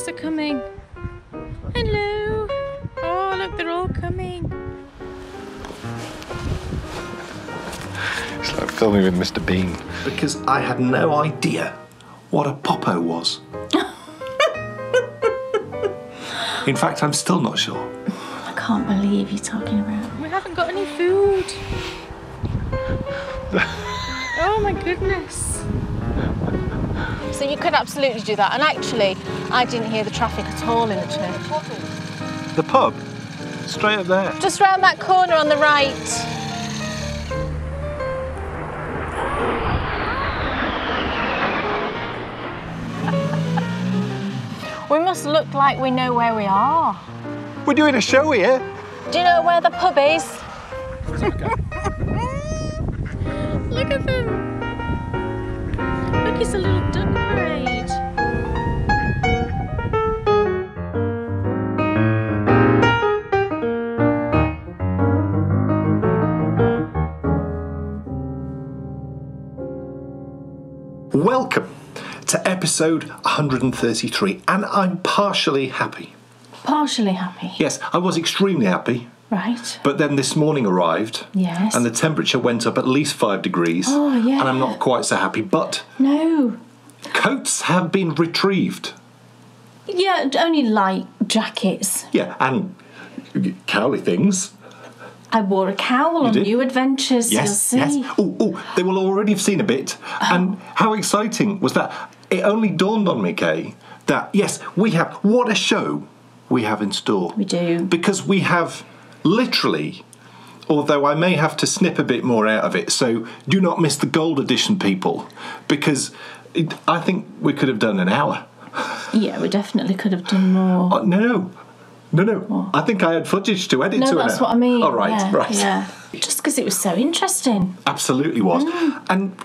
dogs are coming. Hello. Oh, look, they're all coming. It's like filming with Mr. Bean. Because I had no idea what a poppo was. In fact, I'm still not sure. I can't believe you're talking about. We haven't got any food. oh my goodness. So you could absolutely do that. And actually, I didn't hear the traffic at all in the church. The pub? Straight up there. Just round that corner on the right. we must look like we know where we are. We're doing a show here. Do you know where the pub is? Look at them. It's a little duck parade. Welcome to episode 133, and I'm partially happy. Partially happy. Yes, I was extremely happy, Right. but then this morning arrived. Yes. And the temperature went up at least five degrees. Oh, yeah. And I'm not quite so happy. But No. coats have been retrieved. Yeah, only light jackets. Yeah, and cowly things. I wore a cowl on did? New Adventures. Yes, you'll see. yes. Oh, oh, they will already have seen a bit. And how exciting was that? It only dawned on me, Kay, that yes, we have what a show we have in store. We do. Because we have literally, although I may have to snip a bit more out of it, so do not miss the gold edition, people, because it, I think we could have done an hour. Yeah, we definitely could have done more. Uh, no, no. No, no. I think I had footage to edit no, to an that's hour. what I mean. All right, yeah, right. Yeah. Just because it was so interesting. Absolutely was. Mm. And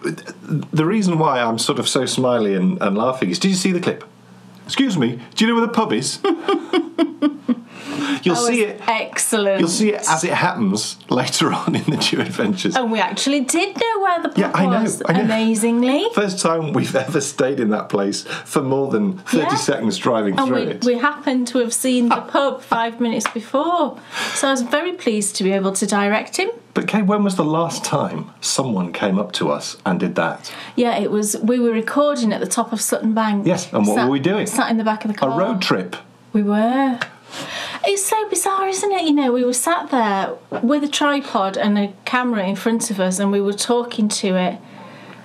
the reason why I'm sort of so smiley and, and laughing is did you see the clip? Excuse me, do you know where the pub is? You'll see it. Excellent. You'll see it as it happens later on in the New Adventures. And we actually did know where the pub Yeah, I know, was. I know. Amazingly. First time we've ever stayed in that place for more than 30 Yeah. seconds driving And through we, it. we happened to have seen the pub five minutes before. So I was very pleased to be able to direct him. But Kay, when was the last time someone came up to us and did that? Yeah, it was. We were recording at the top of Sutton Bank. Yes, and what Sat- were we doing? Sat in the back of the car. A road trip. We were. It's so bizarre, isn't it? You know, we were sat there with a tripod and a camera in front of us, and we were talking to it,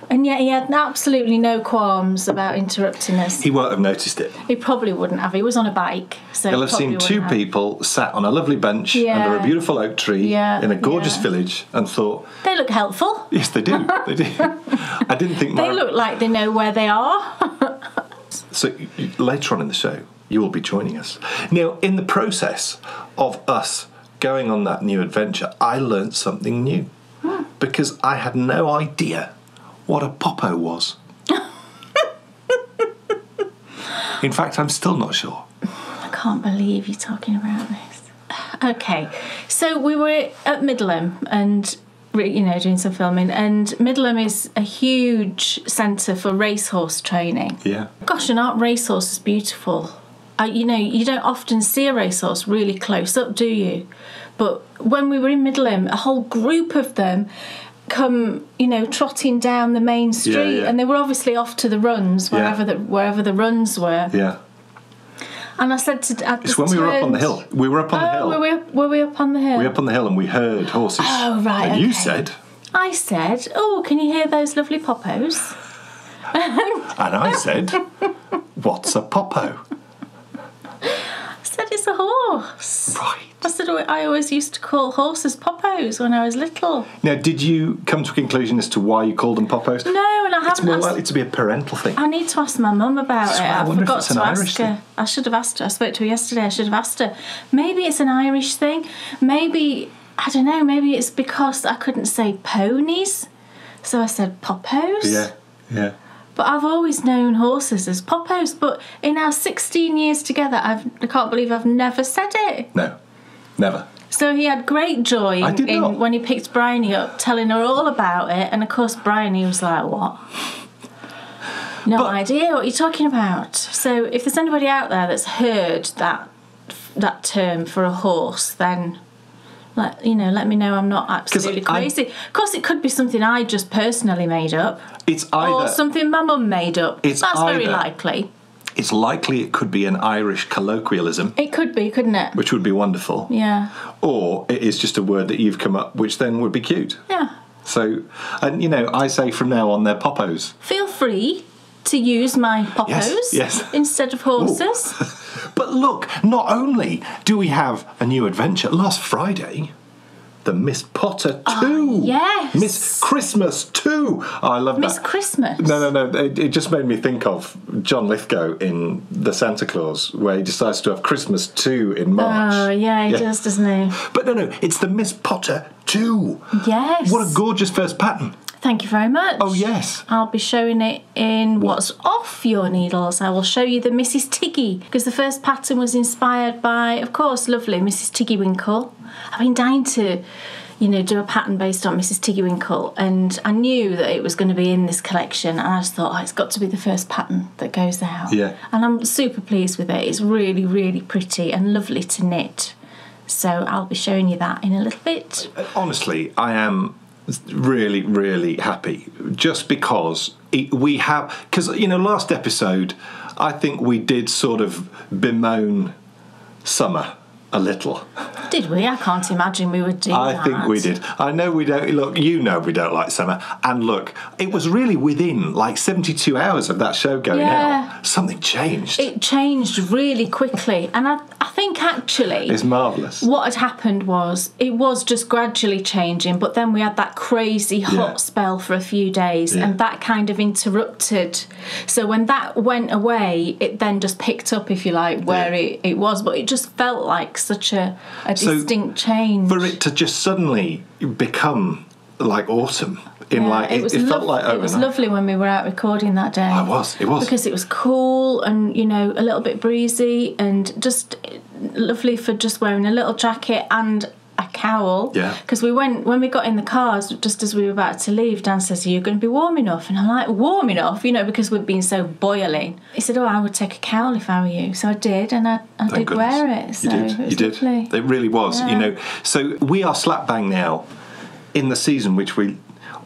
and yet he had absolutely no qualms about interrupting us. He won't have noticed it. He probably wouldn't have. He was on a bike, so You'll he have seen two have. people sat on a lovely bench Yeah. under a beautiful oak tree Yeah, in a gorgeous yeah. village and thought, They look helpful. yes, they do. They do. I didn't think They look like they know where they are. So later on in the show, you will be joining us. Now, in the process of us going on that new adventure, I learnt something new Hmm. because I had no idea what a poppo was. in fact, I'm still not sure. I can't believe you're talking about this. Okay, so we were at Middleham and you know doing some filming, and Middleham is a huge centre for racehorse training. Yeah. Gosh, and aren't racehorses beautiful? You know, you don't often see a racehorse really close up, do you? But when we were in Middleham, a whole group of them come, you know, trotting down the main street, yeah. and they were obviously off to the runs Yeah. wherever the wherever the runs were. Yeah. And I said to, I It's when we were up on the hill. We were up on the Oh, hill. were we, up, were we up on the hill? We were up on the hill and we heard horses. Oh, right, And you said, I said, "Oh, can you hear those lovely poppos?" and I said, what's a poppo? I said, "It's a horse." Right. I said, "Oh, "I always used to call horses poppos when I was little." Now, did you come to a conclusion as to why you called them poppos? No, and I It's haven't. more asked- likely to be a parental thing. I need to ask my mum about That's it. I I, wonder if forgot it's to an ask Irish her. thing. I should have asked her. I spoke to her yesterday. I should have asked her. Maybe it's an Irish thing. Maybe I don't know. Maybe it's because I couldn't say ponies, so I said poppos. Yeah, yeah. But I've always known horses as poppos. But in our 16 years together, I've, I can't believe I've never said it. No, never. So he had great joy in, in- when he picked Bryony up, telling her all about it. And of course, Bryony was like, "What?" No But- idea what you're talking about. So if there's anybody out there that's heard that that term for a horse, then let you know, let me know I'm not absolutely I- crazy. of course it could be something I just personally made up. It's either or something my mum made up. It's That's very likely. it's likely it could be an Irish colloquialism, It could be, couldn't it? which would be wonderful. Yeah. Or it is just a word that you've come up, which then would be cute. Yeah. So, and you know, I say from now on they're poppos. Feel free to use my poppos yes. instead of horses. But look, not only do we have a new adventure, last Friday, the Miss Potter 2. Ah, yes. Miss Christmas 2. Oh, I love Miss that. Miss Christmas. No, no, no. It, it just made me think of John Lithgow in The Santa Claus, where he decides to have Christmas 2 in March. Oh, yeah, he Yeah. does, doesn't he? But no, no, it's the Miss Potter 2. Yes. What a gorgeous first pattern. Thank you very much. Oh, yes. I'll be showing it in What's Off Your Needles. I will show you the Mrs. Tiggy because the first pattern was inspired by, of course, lovely Mrs. Tiggy Winkle. I've been dying to, you know, do a pattern based on Mrs. Tiggy Winkle, and I knew that it was going to be in this collection, and I just thought, oh, it's got to be the first pattern that goes out. Yeah. And I'm super pleased with it. It's really, really pretty and lovely to knit. So I'll be showing you that in a little bit. Uh, honestly, I am really, really happy just because we have. Because, you know, last episode, I think we did sort of bemoan summer a little. Did we? I can't imagine we would do I that. think we did. I know we don't. Look, you know we don't like summer. And look, it was really within like 72 hours of that show going Yeah. out. Something changed. It changed really quickly, and I, I think actually it's marvellous. what had happened was it was just gradually changing, but then we had that crazy hot Yeah. spell for a few days, Yeah. and that kind of interrupted. So when that went away, it then just picked up, if you like, where it, it was, but it just felt like such a, a So, distinct change. For it to just suddenly become like autumn in Yeah, like it, was it felt like it was lovely when we were out recording that day. I was, it was. because it was cool and you know a little bit breezy and just lovely for just wearing a little jacket and a cowl. Yeah. Because we went when we got in the cars just as we were about to leave. Dan says, "Are you going to be warm enough?" And I'm like, "Warm enough?" You know, because we've been so boiling. He said, "Oh, I would take a cowl if I were you." So I did, and I, I Thank did goodness. wear it. So you did. it was you did. lovely. It really was. You know. So we are slap bang now in the season which we,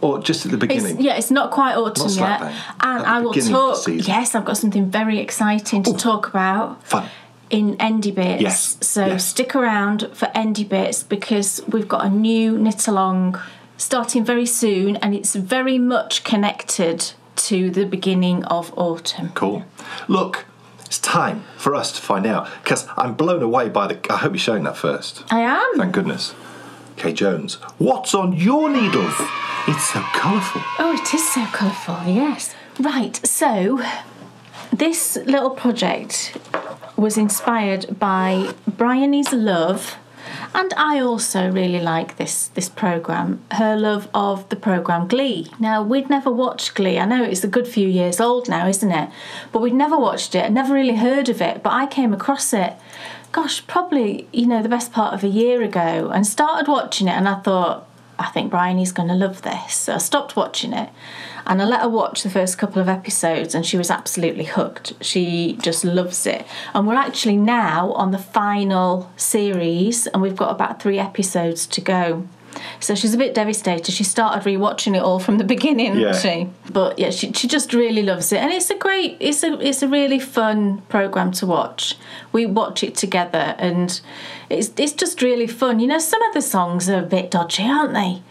or just at the beginning. It's, yeah, it's not quite autumn Not yet, bang. and I will beginning of the talk. Yes, I've got something very exciting to talk about. Fun. In Endy Bits. Yes, So yes. stick around for Endy Bits because we've got a new knit along starting very soon and it's very much connected to the beginning of autumn. Cool. Look, it's time for us to find out because I'm blown away by the. I hope you're showing that first. I am. Thank goodness. Kay Jones, what's on your needles? It's so colourful. Oh, it is so colourful, yes. Right, so this little project was inspired by Bryony's love, and I also really like this this program. Her love of the program Glee. Now we'd never watched Glee. I know it's a good few years old now, isn't it? But we'd never watched it. Never really heard of it. But I came across it. Gosh, probably you know the best part of a year ago, and started watching it, and I thought. I think Bryony's going to love this. So I stopped watching it and I let her watch the first couple of episodes and she was absolutely hooked. She just loves it. And we're actually now on the final series and we've got about three episodes to go. So she's a bit devastated. She started rewatching it all from the beginning, Yeah. she? But yeah, she, she just really loves it. And it's a great, it's a, it's a really fun program to watch. We watch it together and it's, it's just really fun. You know, some of the songs are a bit dodgy, aren't they?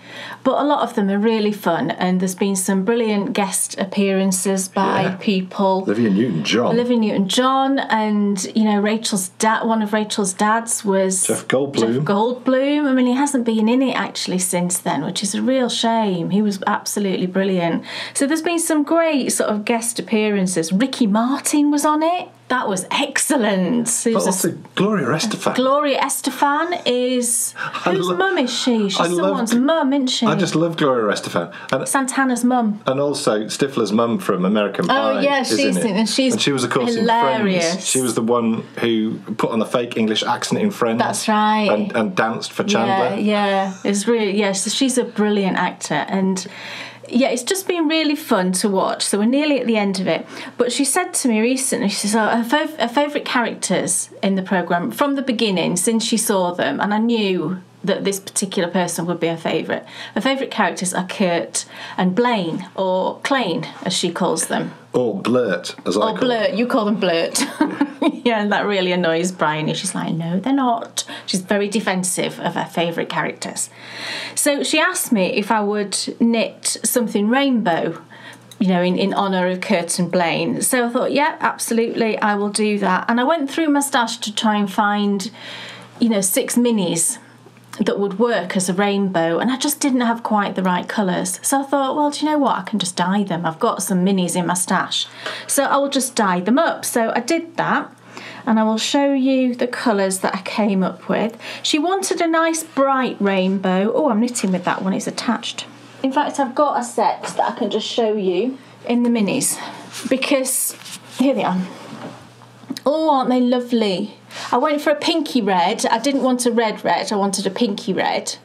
But a lot of them are really fun. And there's been some brilliant guest appearances by Yeah. people. Olivia Newton John. Olivia Newton-John and you know Rachel's dad. One of Rachel's dads was Jeff Goldblum. Jeff Goldblum. I mean, he hasn't been in it actually since then, which is a real shame. He was absolutely brilliant. So there's been some great sort of guest appearances. Ricky Martin was on it. That was excellent. He But a- also Gloria Estefan. Gloria Estefan is whose lo- mum is she? She's I someone's mum, isn't she? I just love Gloria Estefan. And Santana's mum. and also Stifler's mum from American oh, Pie. Oh, yeah, in she's and she's she was of course in hilarious. Friends. She was the one who put on the fake English accent in Friends. That's right. And, and danced for Chandler. Yeah, yeah. It's really yeah. So she's a brilliant actor, and yeah, it's just been really fun to watch. So we're nearly at the end of it. But she said to me recently, she says, oh, her, fav- her favourite characters in the programme from the beginning, since she saw them, and I knew that this particular person would be her favourite. Her favourite characters are Kurt and Blaine, or Klaine, as she calls them. Or blurt, as I Or call blurt, you call them blurt. yeah, and that really annoys Bryony. She's like, no, they're not. She's very defensive of her favourite characters. So she asked me if I would knit something rainbow, you know, in, in honour of Kurt and Blaine. So I thought, yeah, absolutely, I will do that. And I went through my stash to try and find, you know, six minis that would work as a rainbow and I just didn't have quite the right colours. So I thought, well, do you know what? I can just dye them. I've got some minis in my stash. So I will just dye them up. So I did that and I will show you the colours that I came up with. She wanted a nice bright rainbow. Oh, I'm knitting with that one, it's attached. In fact, I've got a set that I can just show you in the minis because here they are. Oh, aren't they lovely? I went for a pinky red. I didn't want a red red, I wanted a pinky red.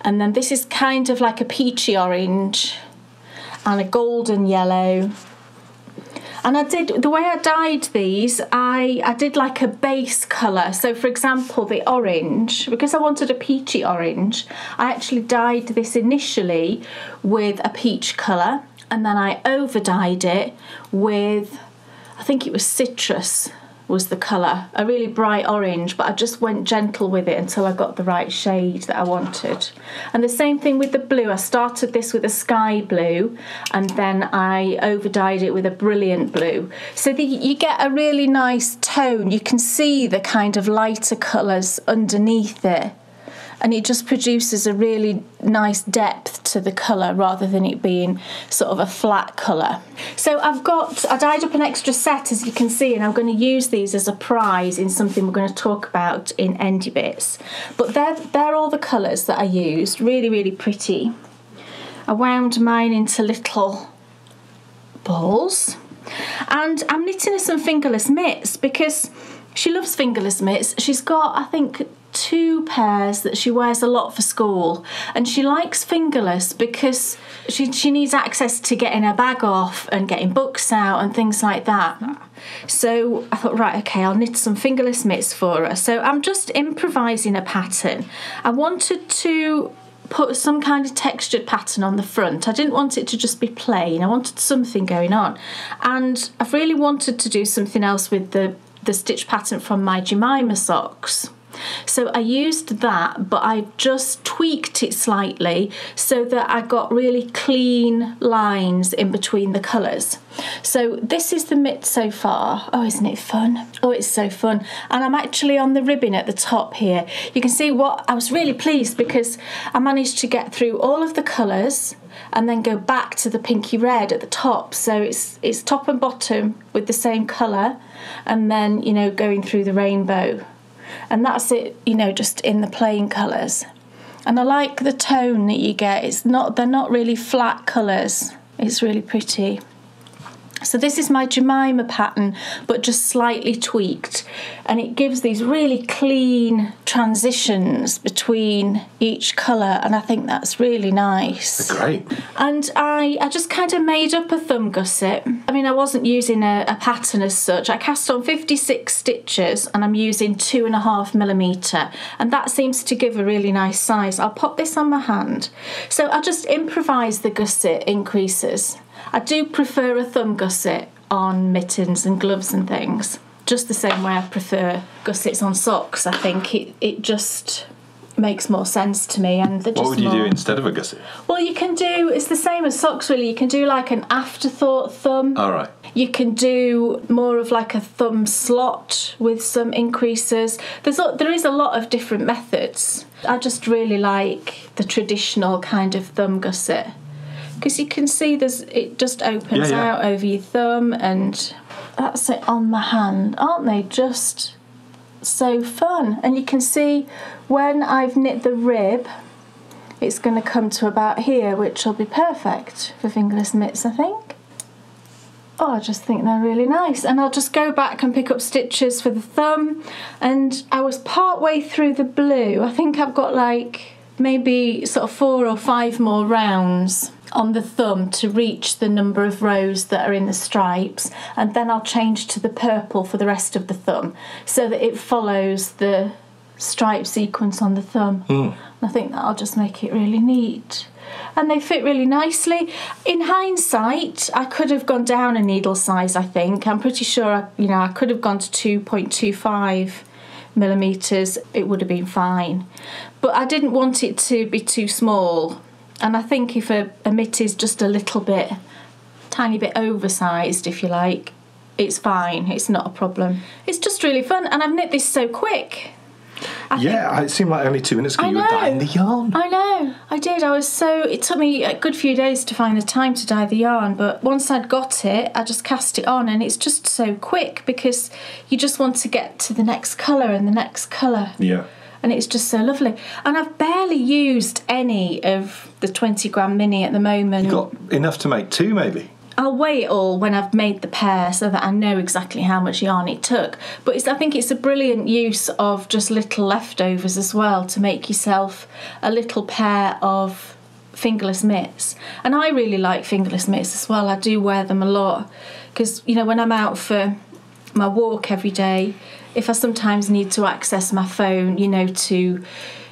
And then this is kind of like a peachy orange and a golden yellow. And I did the way I dyed these, I, I did like a base colour. So for example, the orange, because I wanted a peachy orange, I actually dyed this initially with a peach colour and then I over dyed it with I think it was citrus was the colour, a really bright orange, but I just went gentle with it until I got the right shade that I wanted. And the same thing with the blue. I started this with a sky blue and then I over dyed it with a brilliant blue. So the, you get a really nice tone. You can see the kind of lighter colours underneath it and it just produces a really nice depth to the colour rather than it being sort of a flat colour. So I've got, I dyed up an extra set as you can see and I'm going to use these as a prize in something we're going to talk about in Endy Bits. But they're, they're all the colours that I used, really, really pretty. I wound mine into little balls and I'm knitting her some fingerless mitts because she loves fingerless mitts. She's got, I think, two pairs that she wears a lot for school and she likes fingerless because she, she needs access to getting her bag off and getting books out and things like that so i thought right okay i'll knit some fingerless mitts for her so i'm just improvising a pattern i wanted to put some kind of textured pattern on the front. I didn't want it to just be plain. I wanted something going on. And I've really wanted to do something else with the, the stitch pattern from my Jemima socks. So I used that, but I just tweaked it slightly so that I got really clean lines in between the colours. So this is the mitt so far. Oh, isn't it fun? Oh, it's so fun. And I'm actually on the ribbon at the top here. You can see what I was really pleased because I managed to get through all of the colours and then go back to the pinky red at the top. So it's it's top and bottom with the same colour and then, you know, going through the rainbow and that's it you know just in the plain colours. And i like the tone that you get. It's not they're not really flat colours. It's really pretty so this is my Jemima pattern, but just slightly tweaked, and it gives these really clean transitions between each colour, and I think that's really nice. Great. And I, I just kind of made up a thumb gusset. I mean, I wasn't using a, a pattern as such. I cast on 56 stitches and I'm using two and a half millimetre, and that seems to give a really nice size. I'll pop this on my hand. So I'll just improvise the gusset increases. I do prefer a thumb gusset on mittens and gloves and things. Just the same way I prefer gussets on socks. I think it, it just makes more sense to me and they're just What would you more... do instead of a gusset? Well, you can do. It's the same as socks, really. You can do like an afterthought thumb. All right. You can do more of like a thumb slot with some increases. There's a, there is a lot of different methods. I just really like the traditional kind of thumb gusset because you can see there's it just opens Yeah, yeah. out over your thumb and that's it on my hand. Aren't they just so fun? And you can see when I've knit the rib it's going to come to about here, which will be perfect for fingerless mitts, I think. Oh, I just think they're really nice. And I'll just go back and pick up stitches for the thumb. And I was part way through the blue. I think I've got like maybe sort of four or five more rounds. On the thumb to reach the number of rows that are in the stripes, and then I'll change to the purple for the rest of the thumb so that it follows the stripe sequence on the thumb. Hmm. And I think that'll just make it really neat. And they fit really nicely. In hindsight, I could have gone down a needle size, I think. I'm pretty sure, I, you know, I could have gone to 2.25 millimeters, it would have been fine. But I didn't want it to be too small. And I think if a, a mitt is just a little bit, tiny bit oversized, if you like, it's fine. It's not a problem. It's just really fun. And I've knit this so quick. I think- Yeah, it seemed like only two minutes ago I you were know. dyeing the yarn. I know, I did. I was so. It took me a good few days to find the time to dye the yarn, but once I'd got it, I just cast it on, and it's just so quick because you just want to get to the next colour and the next colour, Yeah. and it's just so lovely. And I've barely used any of the 20 gram mini at the moment. You got enough to make two, maybe. I'll weigh it all when I've made the pair so that I know exactly how much yarn it took. But it's, I think it's a brilliant use of just little leftovers as well to make yourself a little pair of fingerless mitts. And I really like fingerless mitts as well. I do wear them a lot because, you know, when I'm out for my walk every day, if I sometimes need to access my phone, you know, to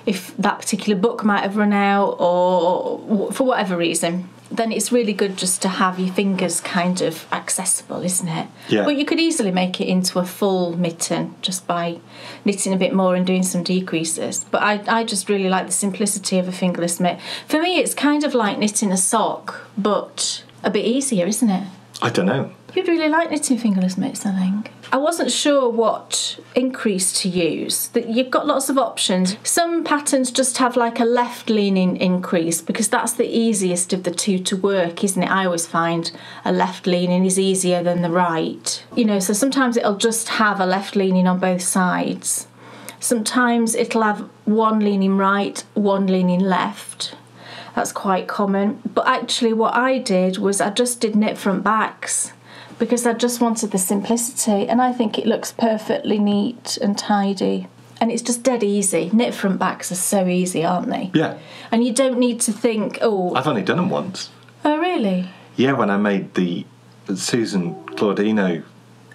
if that particular book might have run out or for whatever reason, then it's really good just to have your fingers kind of accessible, isn't it? Yeah. But you could easily make it into a full mitten just by knitting a bit more and doing some decreases. But I, I just really like the simplicity of a fingerless mitt. For me, it's kind of like knitting a sock, but a bit easier, isn't it? I don't know. You'd really like knitting fingerless mitts, I think. I wasn't sure what increase to use. That you've got lots of options. Some patterns just have like a left leaning increase because that's the easiest of the two to work, isn't it? I always find a left leaning is easier than the right. You know, so sometimes it'll just have a left leaning on both sides. Sometimes it'll have one leaning right, one leaning left. That's quite common. But actually, what I did was I just did knit front backs because I just wanted the simplicity, and I think it looks perfectly neat and tidy. And it's just dead easy. Knit front backs are so easy, aren't they? Yeah. And you don't need to think, oh, I've only done them once. oh really? Yeah, when I made the Susan Claudino,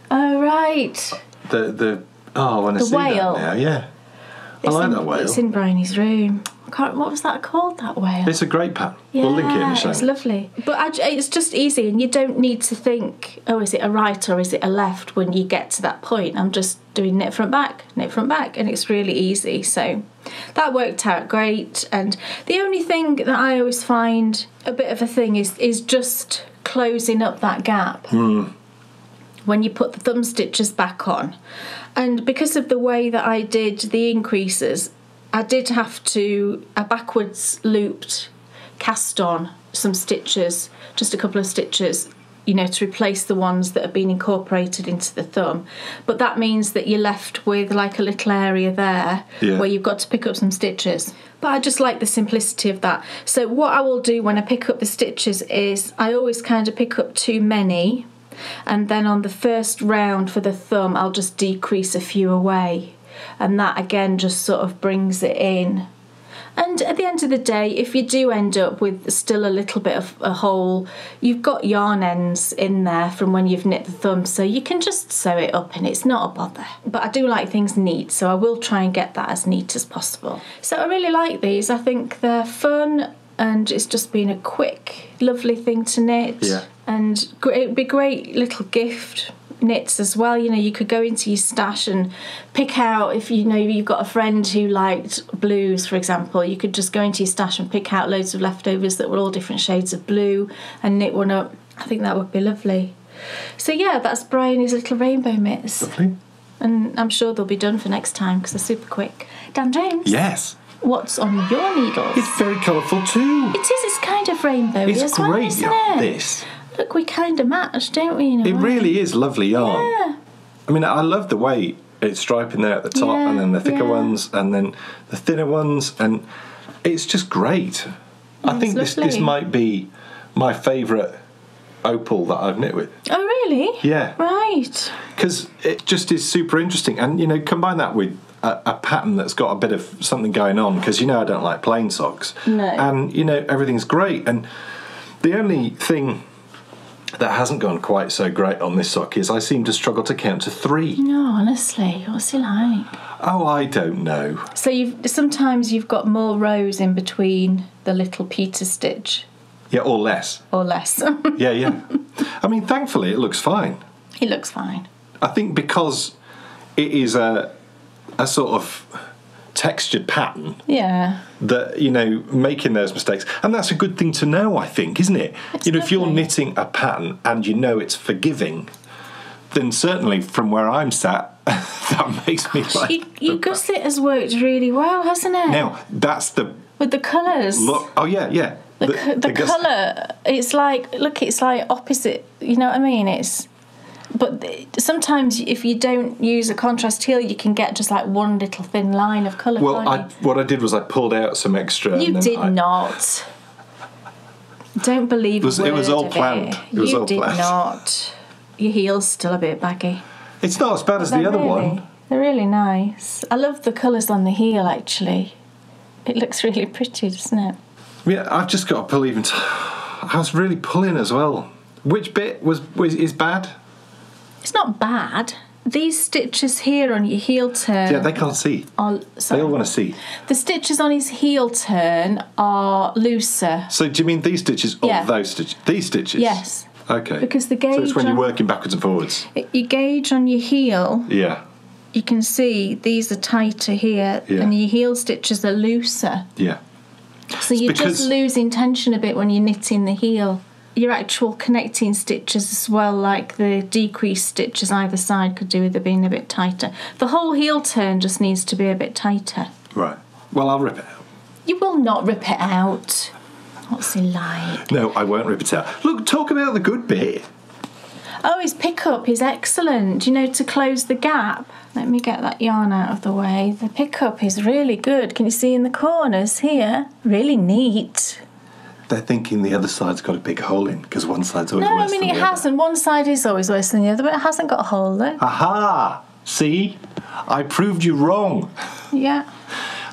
Oh right. the the oh, when I The see whale. that now, yeah, I It's like in, that whale. It's in Bryony's room. Can't, what was that called? That whale. It's a great pattern. we'll link it in the show. It's lovely. But I, it's just easy, and you don't need to think, oh, is it a right or is it a left when you get to that point. I'm just doing knit front back, knit front back, and it's really easy. So that worked out great. And the only thing that I always find a bit of a thing is is just closing up that gap hmm. when you put the thumb stitches back on. And because of the way that I did the increases, I did have to, I backwards looped, cast on some stitches, just a couple of stitches, you know, to replace the ones that have been incorporated into the thumb. But that means that you're left with like a little area there Yeah. where you've got to pick up some stitches. But I just like the simplicity of that. So, what I will do when I pick up the stitches is I always kind of pick up too many and then on the first round for the thumb I'll just decrease a few away and that again just sort of brings it in. And at the end of the day if you do end up with still a little bit of a hole you've got yarn ends in there from when you've knit the thumb so you can just sew it up and it's not a bother. But I do like things neat so I will try and get that as neat as possible. So I really like these. I think they're fun and it's just been a quick lovely thing to knit. Yeah. and it'd be a great little gift knits as well. You know you could go into your stash and pick out if you know you've got a friend who liked blues for example you could just go into your stash and pick out loads of leftovers that were all different shades of blue and knit one up. I think that would be lovely. So yeah that's Bryony's little rainbow mitts. Lovely. and i'm sure they'll be done for next time because they're super quick. Dan james? Yes, what's on your needles? It's very colourful too. it is. It's kind of rainbow It's as well, isn't it? This. Look, we kind of match, don't we? It way? really is lovely yarn. Yeah. I mean, I love the way it's striping there at the top, Yeah, and then the thicker yeah. ones, and then the thinner ones, and it's just great. I think this this might be my favourite opal that I've knit with. Oh, really? Yeah. Right. because it just is super interesting and you know combine that with a, a pattern that's got a bit of something going on because you know I don't like plain socks No. and you know everything's great and The only thing that hasn't gone quite so great on this sock is I seem to struggle to count to three. No, honestly, what's he like? Oh, I don't know. So you've sometimes you've got more rows in between the little Peter stitch, Yeah, or less. or less. Yeah, yeah. I mean, thankfully, it looks fine. It looks fine. I think because it is a a sort of textured pattern Yeah. that you know making those mistakes and that's a good thing to know i think isn't it It's you know if you're knitting a pattern and you know it's forgiving then certainly from where i'm sat that makes me like Your, your gusset has worked really well, hasn't it? now that's the With the colours. look oh yeah yeah The, co- the, gus- colour, it's like, look, it's like opposite, you know what I mean? It's, but sometimes if you don't use a contrast teal, you can get just like one little thin line of colour. well i what i did was i pulled out some extra you? did I- not. Don't believe It was- a it was all planned. It was you all did planned. not. Your heel's still a bit baggy. it's not as bad as the other really, one They're really nice. I love the colours on the heel actually. It looks really pretty, doesn't it? yeah i've just got to pull even t- i was really pulling as well which bit was, was is bad It's not bad. These stitches here on your heel turn yeah they can't see are they sorry. all want to see the stitches on his heel turn are looser So do you mean these stitches or Yeah. those stitches? These stitches? Yes. Okay. because the gauge. so it's when you're on- working backwards and forwards. you gauge on your heel Yeah. you can see these are tighter here Yeah. and your heel stitches are looser Yeah. so you're just losing tension a bit when you're knitting the heel your actual connecting stitches as well like the decreased stitches either side could do with it being a bit tighter the whole heel turn just needs to be a bit tighter Right. Well, I'll rip it out. you will not rip it out what's he like No, I won't rip it out. Look, talk about the good bit. Oh, his pickup is excellent. You know, to close the gap. Let me get that yarn out of the way. The pickup is really good. Can you see in the corners here? Really neat. They're thinking the other side's got a big hole in because one side's always No, worse I mean than it the hasn't. One side is always worse than the other, but it hasn't got a hole though. Aha! See? I proved you wrong. Yeah.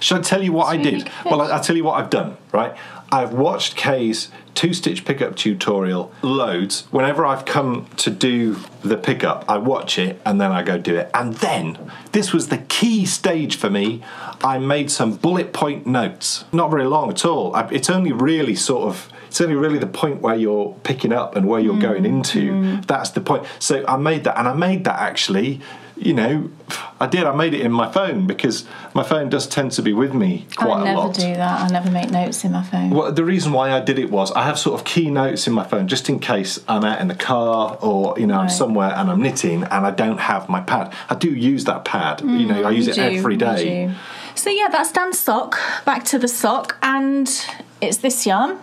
Shall I tell you what I really did? good. Well, I- I'll tell you what I've done, right? I've watched Kay's two stitch pickup tutorial loads. Whenever I've come to do the pickup, I watch it and then I go do it. And then, this was the key stage for me, I made some bullet point notes. Not very long at all. It's only really sort of. It's only really the point where you're picking up and where you're mm-hmm. going into. That's the point. So I made that, and I made that actually you know, I did. I made it in my phone because my phone does tend to be with me quite I a never do that. I never make notes in my phone. Well, the reason why I did it was I have sort of key notes in my phone just in case I'm out in the car or you know I'm somewhere and I'm knitting and I don't have my pad. I do use that pad. you mm, know, I use it do, every day. So yeah, that's Dan's sock. Back to the sock, and it's this yarn.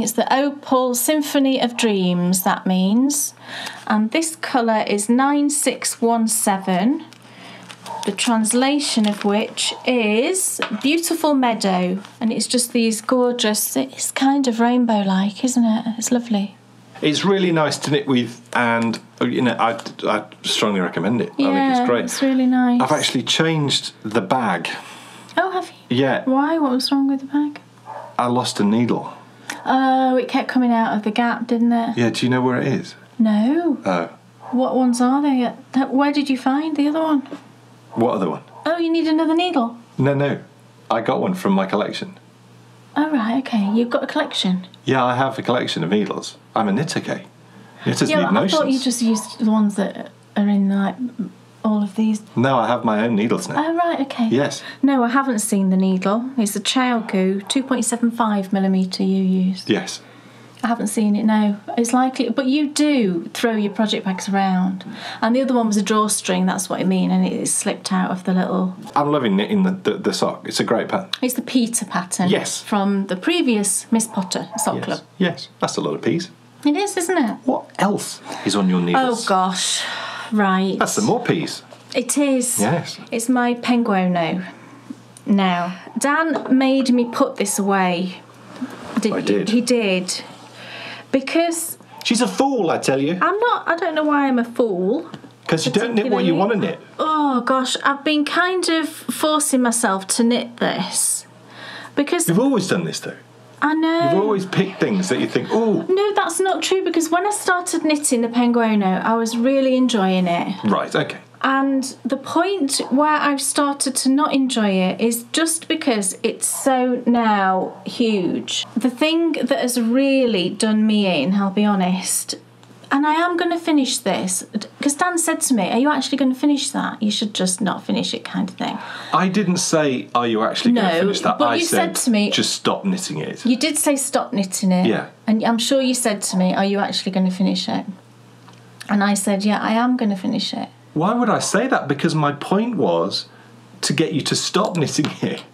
It's the Opal Symphony of Dreams. That means, and this colour is nine six one seven. The translation of which is Beautiful Meadow, and it's just these gorgeous. It's kind of rainbow-like, isn't it? It's lovely. It's really nice to knit with, and you know, I I strongly recommend it. I think Yeah, it's great. It's really nice. I've actually changed the bag. Oh, have you? Yeah, Why? What was wrong with the bag? I lost a needle. Oh, it kept coming out of the gap, didn't it? Yeah, do you know where it is? No. Oh, What ones are they? Where did you find the other one? what other one? Oh, you need another needle. No, no, I got one from my collection. Oh right, okay. You've got a collection. Yeah, I have a collection of needles. I'm a knitter, Kay. Knitters yeah, need I notions. thought you just used the ones that are in like all of these. No, I have my own needles now. Oh right, okay. Yes. No, I haven't seen the needle. It's a ChiaoGoo 2.75 millimeter you used. Yes. I haven't seen it. No, it's likely, but you do throw your project bags around. And the other one was a drawstring. That's what I mean, and it slipped out of the little I'm loving knitting the, the, the sock. It's a great pattern. It's the Peter pattern. Yes. From the previous Miss Potter sock Yes. club. Yes. That's a lot of peas. It is, isn't it? What else is on your needles? Oh gosh. Right. That's the more peas. It is. Yes. It's my Penguono. Now, Dan made me put this away. Did I did. He did. Because She's a fool, I tell you. I'm not, I don't know why I'm a fool. Because you don't knit what you want to knit. Oh gosh, I've been kind of forcing myself to knit this. Because You've always done this, though. I know. You've always picked things that you think, oh, No, that's not true because when I started knitting the Penguono, I was really enjoying it. right, okay. And the point where I've started to not enjoy it is just because it's so now huge. The thing that has really done me in, I'll be honest, and I am going to finish this because Dan said to me, Are you actually going to finish that? You should just not finish it, kind of thing. I didn't say, are you actually going to No, finish that? but I you said to me- just stop knitting it. You did say stop knitting it. Yeah. And I'm sure you said to me, Are you actually going to finish it? And I said, Yeah, I am going to finish it. Why would I say that? Because my point was to get you to stop knitting it.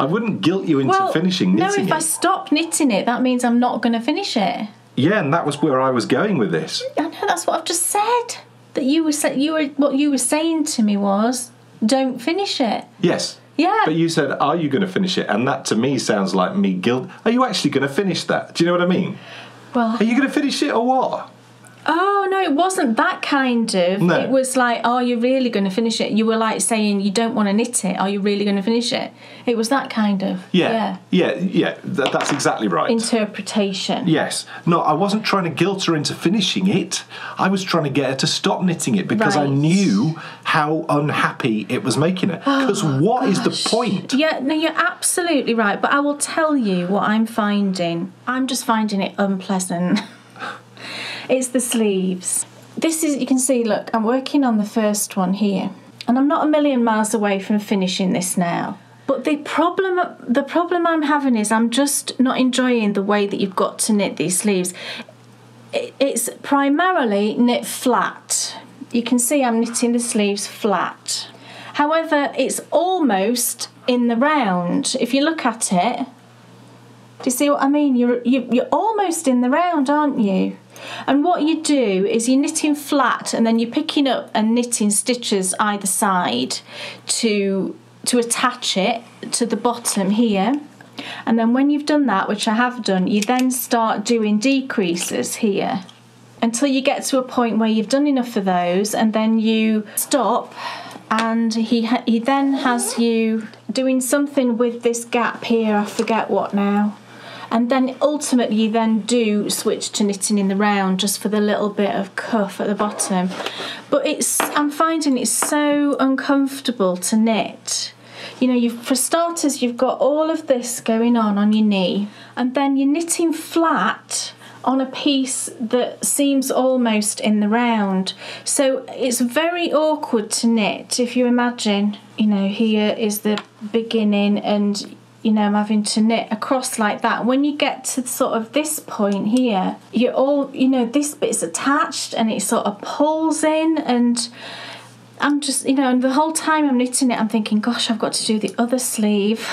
I wouldn't guilt you into finishing knitting it. no, if I stop knitting it, that means I'm not going to finish it. Yeah, and that was where I was going with this. I know that's what I've just said. That you were sa- you were what you were saying to me was don't finish it. Yes. Yeah. But you said, "Are you going to finish it?" And that to me sounds like me guilt. Are you actually going to finish that? Do you know what I mean? well, Are you going to finish it or what? Oh no, it wasn't that kind of. No. It was like, are you really going to finish it? You were like saying you don't want to knit it. Are you really going to finish it? It was that kind of Yeah. Yeah. Yeah. Th- that's exactly right. interpretation. Yes. No, I wasn't trying to guilt her into finishing it. I was trying to get her to stop knitting it because I knew how unhappy it was making her. Oh, because what is the Gosh. point? Yeah, no, you're absolutely right. But I will tell you what I'm finding. I'm just finding it unpleasant. it's the sleeves. This is, you can see, look, I'm working on the first one here. And I'm not a million miles away from finishing this now. But the problem, the problem I'm having is I'm just not enjoying the way that you've got to knit these sleeves. It's primarily knit flat. You can see I'm knitting the sleeves flat. However, it's almost in the round. If you look at it, do you see what I mean? You're you, you're almost in the round, aren't you? And what you do is you're knitting flat, and then you're picking up and knitting stitches either side to to attach it to the bottom here. And then when you've done that, which I have done, you then start doing decreases here until you get to a point where you've done enough of those, and then you stop. And he he then has you doing something with this gap here. I forget what now. And then ultimately, you then do switch to knitting in the round just for the little bit of cuff at the bottom. But it's I'm finding it's so uncomfortable to knit. You know, you've for starters, you've got all of this going on on your knee, and then you're knitting flat on a piece that seems almost in the round. So it's very awkward to knit if you imagine, you know, here is the beginning and you know, I'm having to knit across like that. When you get to sort of this point here, you're all, you know, this bit's attached and it sort of pulls in and I'm just, you know, and the whole time I'm knitting it, I'm thinking, gosh, I've got to do the other sleeve.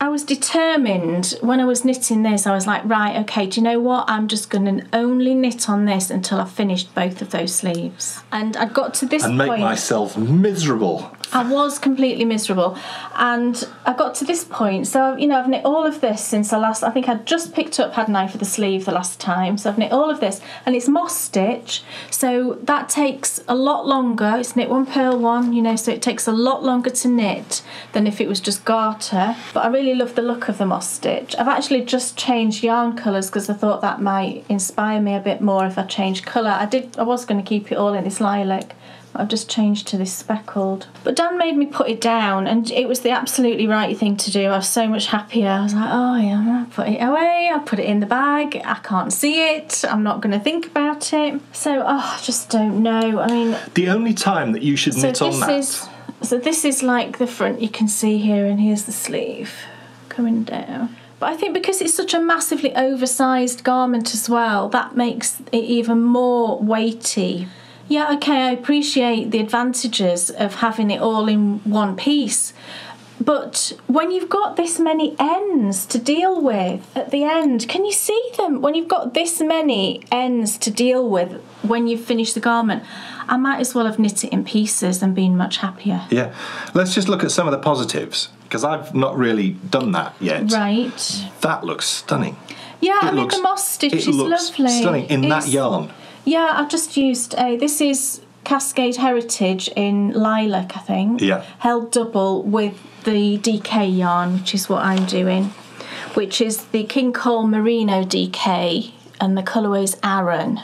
I was determined when I was knitting this, I was like, right, okay, do you know what? I'm just going to only knit on this until I've finished both of those sleeves. And I got to this And make myself miserable. I was completely miserable, and I got to this point. So you know, I've knit all of this since the last. I think I'd just picked up, hadn't I, for the sleeve the last time. So I've knit all of this, and it's moss stitch. So that takes a lot longer. It's knit one purl one, you know, so it takes a lot longer to knit than if it was just garter. But I really love the look of the moss stitch. I've actually just changed yarn colours because I thought that might inspire me a bit more if I change colour. I did. I was going to keep it all in this lilac. I've just changed to this speckled. But Dan made me put it down, and it was the absolutely right thing to do. I was so much happier. I was like, oh yeah, I'm gonna put it away. I put it in the bag. I can't see it. I'm not going to think about it. So oh, I just don't know. I mean, The only time that you should so knit on this that. is so this is like the front you can see here, and here's the sleeve coming down. But I think because it's such a massively oversized garment as well, that makes it even more weighty. Yeah, okay, I appreciate the advantages of having it all in one piece. But when you've got this many ends to deal with at the end, can you see them? When you've got this many ends to deal with when you've finished the garment, I might as well have knit it in pieces and been much happier. Yeah. Let's just look at some of the positives because I've not really done that yet. Right. That looks stunning. Yeah, I It mean looks- the moss stitch it is looks lovely. stunning in that yarn. Yeah, I've just used a. This is Cascade Heritage in lilac, I think. Yeah. Held double with the DK yarn, which is what I'm doing. which is the King Cole Merino DK, and the colourway's Aran.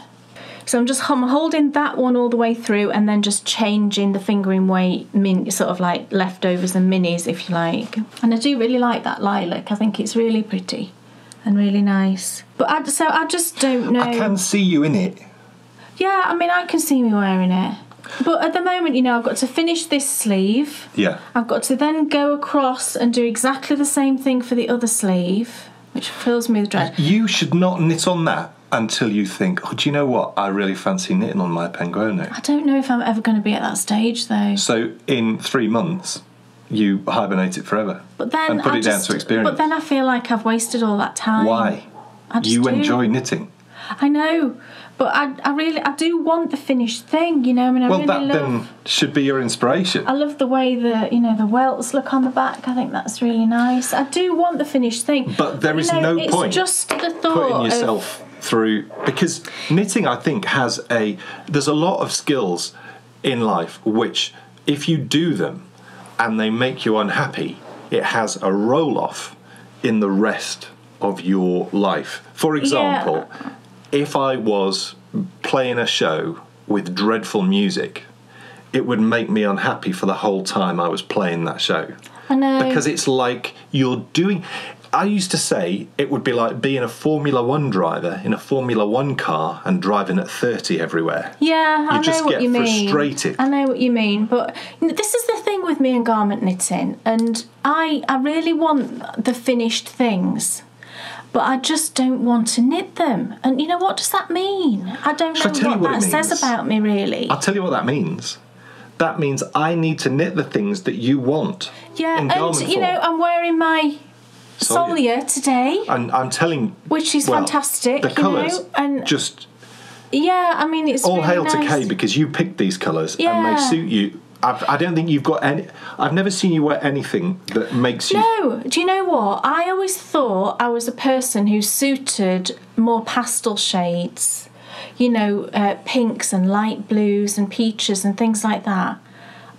So I'm just I'm holding that one all the way through, and then just changing the fingering weight, min, sort of like leftovers and minis, if you like. And I do really like that lilac. I think it's really pretty and really nice. But I, so I just don't know. I can see you in it. Yeah, I mean, I can see me wearing it. But at the moment, you know, I've got to finish this sleeve. Yeah. I've got to then go across and do exactly the same thing for the other sleeve, which fills me with dread. You should not knit on that until you think, oh, do you know what? I really fancy knitting on my Penguono. I don't know if I'm ever going to be at that stage though. So in three months, you hibernate it forever. But then and put I it down to experience. But then I feel like I've wasted all that time. Why? I just You do. enjoy knitting. I know, but I, I really, I do want the finished thing. You know, I mean, I Well, really that love. then should be your inspiration. I love the way the you know the welts look on the back. I think that's really nice. I do want the finished thing. But there is know, no it's point just the thought putting of- yourself through because knitting i think has a there's a lot of skills in life which if you do them and they make you unhappy it has a roll off in the rest of your life for example if i was playing a show with dreadful music it would make me unhappy for the whole time i was playing that show I know. because it's like you're doing I used to say it would be like being a Formula One driver in a Formula One car and driving at 30 everywhere. Yeah, I You know just what get you mean. frustrated. I know what you mean, but this is the thing with me and garment knitting, and I I really want the finished things. But I just don't want to knit them. And you know what does that mean? I don't Shall I know you what, what that says about me really. I'll tell you what that means. That means I need to knit the things that you want. yeah, and you know. I'm wearing my Solja. Today. And I'm telling Which is well, fantastic, The you colours know, and- just Yeah, I mean it's all really hail to. Kay because you picked these colours and they suit you. I've, I don't think you've got any. I've never seen you wear anything that makes you. No, do you know what? I always thought I was a person who suited more pastel shades, you know, uh, pinks and light blues and peaches and things like that.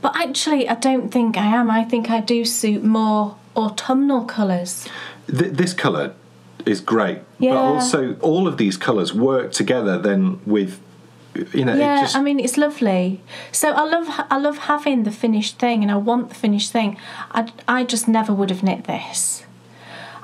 But actually, I don't think I am. I think I do suit more autumnal colours. Th- this colour is great, yeah. but also all of these colours work together then with, you know, Yeah, just I mean it's lovely. So I love I love having the finished thing, and I want the finished thing. I I just never would have knit this,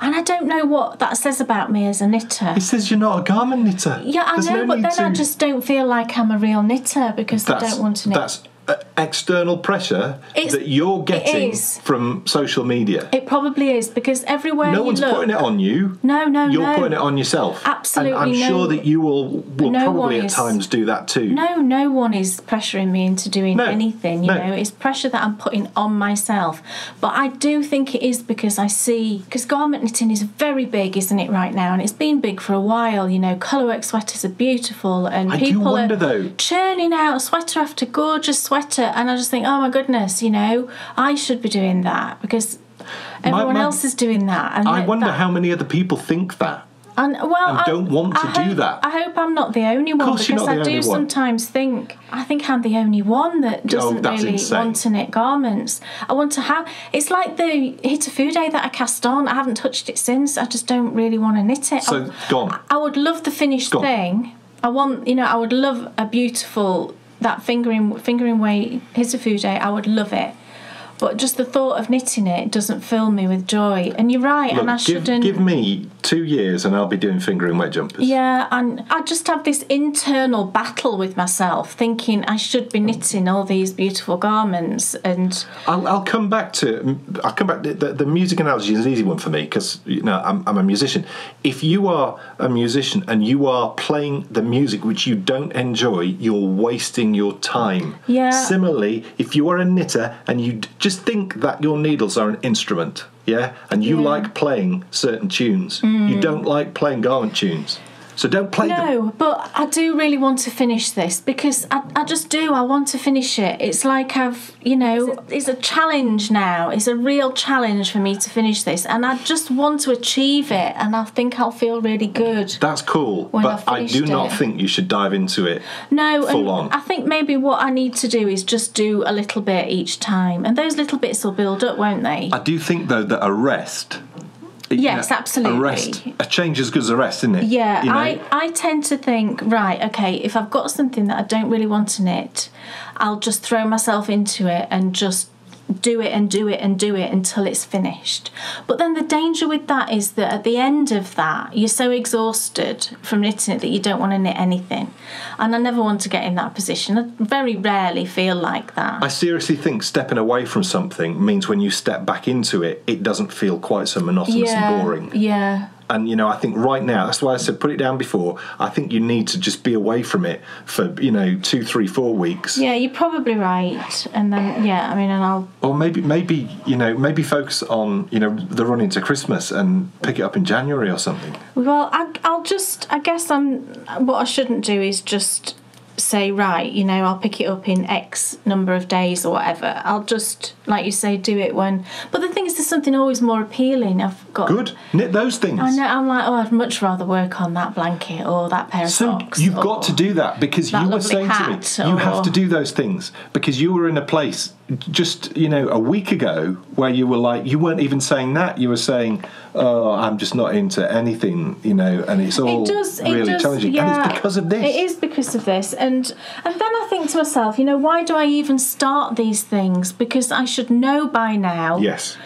and I don't know what that says about me as a knitter. it says you're not a garment knitter. Yeah, I There's know, no but then I just don't feel like I'm a real knitter because I don't want to knit. That's Uh, external pressure It's- that you're getting from social media. It probably is because everywhere no one's look, putting it on you. No, no, no. You're no. putting it on yourself. Absolutely And I'm no- sure that you will will no probably at is- times do that too. No, no one is pressuring me into doing anything. You no. know, it's pressure that I'm putting on myself. But I do think it is because I see because garment knitting is very big, isn't it, right now? And it's been big for a while. You know, colourwork sweaters are beautiful, and I people wonder, are though- churning out sweater after gorgeous sweater, and I just think, oh my goodness, you know, I should be doing that because. Everyone my- else is doing that, and I wonder that- how many other people think that. And well, and I don't want to do that. I hope I'm not the only one course you're because I do one. sometimes think I think I'm the only one that oh, doesn't that's really insane. want to knit garments. I want to have. It's like the Hitofude that I cast on. I haven't touched it since. I just don't really want to knit it. So I, gone. I would love the finished Gone. thing. I want you know I would love a beautiful that fingering fingering weight Hitofude. I would love it. But just the thought of knitting it doesn't fill me with joy. And you're right, Look, and I give, shouldn't. give me two years and I'll be doing fingering wet jumpers. Yeah, and I just have this internal battle with myself, thinking I should be knitting all these beautiful garments, and I'll, I'll come back to I'll come back to the, the music analogy is an easy one for me because you know I'm, I'm a musician. If you are a musician and you are playing the music which you don't enjoy, you're wasting your time. Yeah. Similarly, if you are a knitter and you d- just think that your needles are an instrument, yeah, and you Yeah. Mm. like playing certain tunes, you don't like playing garment tunes. So don't play them. no, but I do really want to finish this because I, I just do. I want to finish it. It's like I've, you know, it's a challenge now. It's a real challenge for me to finish this, and I just want to achieve it, and I think I'll feel really good. That's cool, When but I've I do not it. think you should dive into it. No, Full on. I think maybe what I need to do is just do a little bit each time, and those little bits will build up, won't they? I do think though that a rest Yes, know, absolutely. A a change is good as a rest, isn't it? Yeah, You know? I, I tend to think, right, okay, if I've got something that I don't really want to knit, I'll just throw myself into it and just do it and do it and do it until it's finished. But then the danger with that is that at the end of that, you're so exhausted from knitting it that you don't want to knit anything. And I never want to get in that position. I very rarely feel like that. I seriously think stepping away from something means when you step back into it, it doesn't feel quite so monotonous and boring. Yeah. And you know, I think right now, that's why I said put it down before. I think you need to just be away from it for you know two, three, four weeks, Yeah, you're probably right. And then, yeah, I mean, and I'll or maybe maybe you know maybe focus on you know the run into Christmas and pick it up in January or something. Well, I, I'll just, I guess I'm, what I shouldn't do is just say, right, you know, I'll pick it up in X number of days or whatever. I'll just, like you say, do it when. But the thing is, there's something always more appealing. I've got. Good, knit those things. I know, I'm like, oh, I'd much rather work on that blanket or that pair of So socks. you've got to do that because that you were saying to me you have to do those things because you were in a place just you know a week ago where you were like you weren't even saying that. You were saying oh I'm just not into anything you know and it's all it does it really does, challenging. Yeah. and it's because of this. It is because of this. And and then i think to myself you know why do i even start these things? Because i should know by now yes.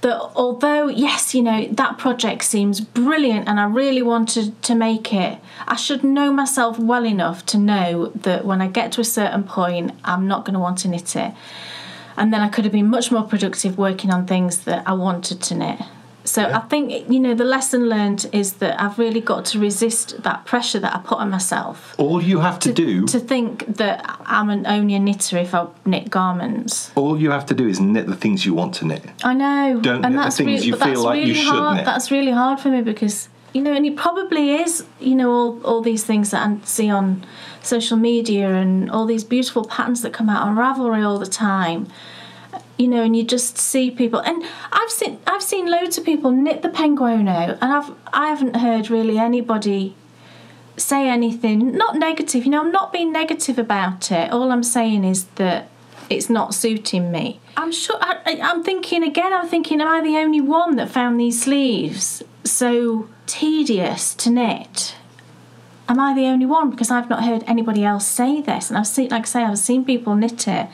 that although yes you know that project seems brilliant and i really wanted to make it i should know myself well enough to know that when i get to a certain point i'm not going to want to knit it and then i could have been much more productive working on things that i wanted to knit so Yeah. i think you know the lesson learned is that i've really got to resist that pressure that i put on myself all you have to, do to think that i'm an only a knitter if i knit garments all you have to do is knit the things you want to knit I know. Don't and knit the that's things really, you feel like you should hard. knit. That's really hard for me because you know, and it probably is. You know, all all these things that I see on social media and all these beautiful patterns that come out on Ravelry all the time. You know, and you just see people, and I've seen I've seen loads of people knit the Penguono, and I've I haven't heard really anybody say anything not negative. You know, I'm not being negative about it. All I'm saying is that it's not suiting me. I'm sure. I- I'm thinking again. I'm thinking, am I the only one that found these sleeves so tedious to knit? Am I the only one? Because I've not heard anybody else say this, and I've seen, like I say, I've seen people knit it.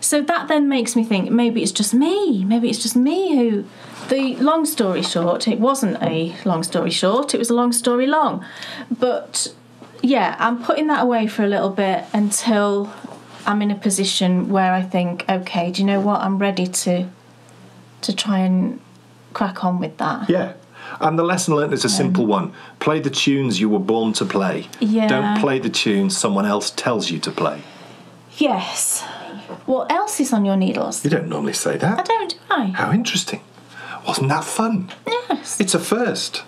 So that then makes me think maybe it's just me. Maybe it's just me who. The long story short, it wasn't a long story short. It was a long story long, but yeah, I'm putting that away for a little bit until I'm in a position where I think, okay, do you know what? I'm ready to to try and crack on with that. Yeah. And the lesson learned is a simple one. Play the tunes you were born to play. Yeah. Don't play the tunes someone else tells you to play. Yes. What else is on your needles? You don't normally say that. I don't, do I? How interesting. Wasn't that fun? Yes. It's a first.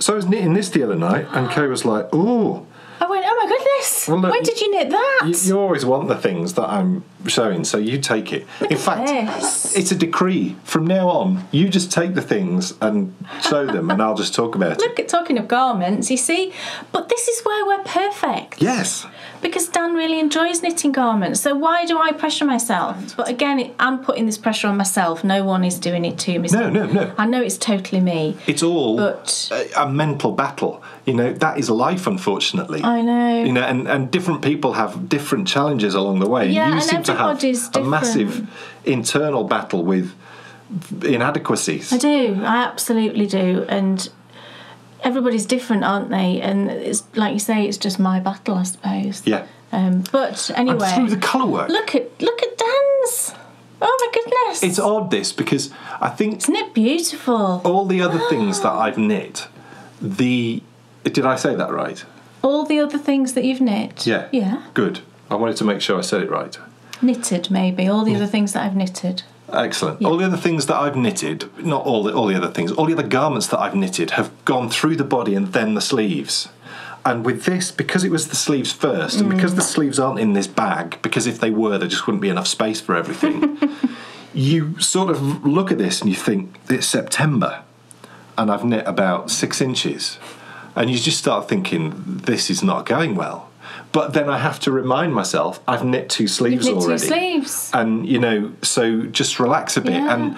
So I was knitting this the other night, and Kay was like, "Ooh, I went, oh my goodness! Well, look, when did you knit that? you, you always want the things that I'm showing, so you take it." In fact, this. it's a decree. From now on, you just take the things and show them, and I'll just talk about it. Look at talking of garments, you see, but this is where we're perfect. Yes. Because Dan really enjoys knitting garments, so why do I pressure myself? But again, I'm putting this pressure on myself. No one is doing it to me. No, no, no. I know it's totally me. It's all But- a, a mental battle. You know, that is life, unfortunately. I know. You know, and, and different people have different challenges along the way. Yeah, you and seem to have a massive internal battle with inadequacies. I do. I absolutely do. And everybody's different, aren't they? And it's like you say, it's just my battle, I suppose. Yeah. Um, but anyway, And through the colour work. look at look at Dan's. Oh my goodness! It's odd this because I think Isn't it beautiful? all the other things that I've knit, the did I say that right? All the other things that you've knit. Yeah. Yeah. Good. I wanted to make sure I said it right. Knitted, maybe. All the other things that I've knitted. Excellent. All the other things that I've knitted, not all the all the other things, all the other garments that I've knitted have gone through the body and then the sleeves. And with this, because it was the sleeves first, and because mm. the sleeves aren't in this bag, because if they were, there just wouldn't be enough space for everything. you sort of look at this and you think it's September, and I've knit about six inches, and you just start thinking this is not going well. But then I have to remind myself I've knit two sleeves knit two already sleeves. and you know so just relax a bit Yeah. and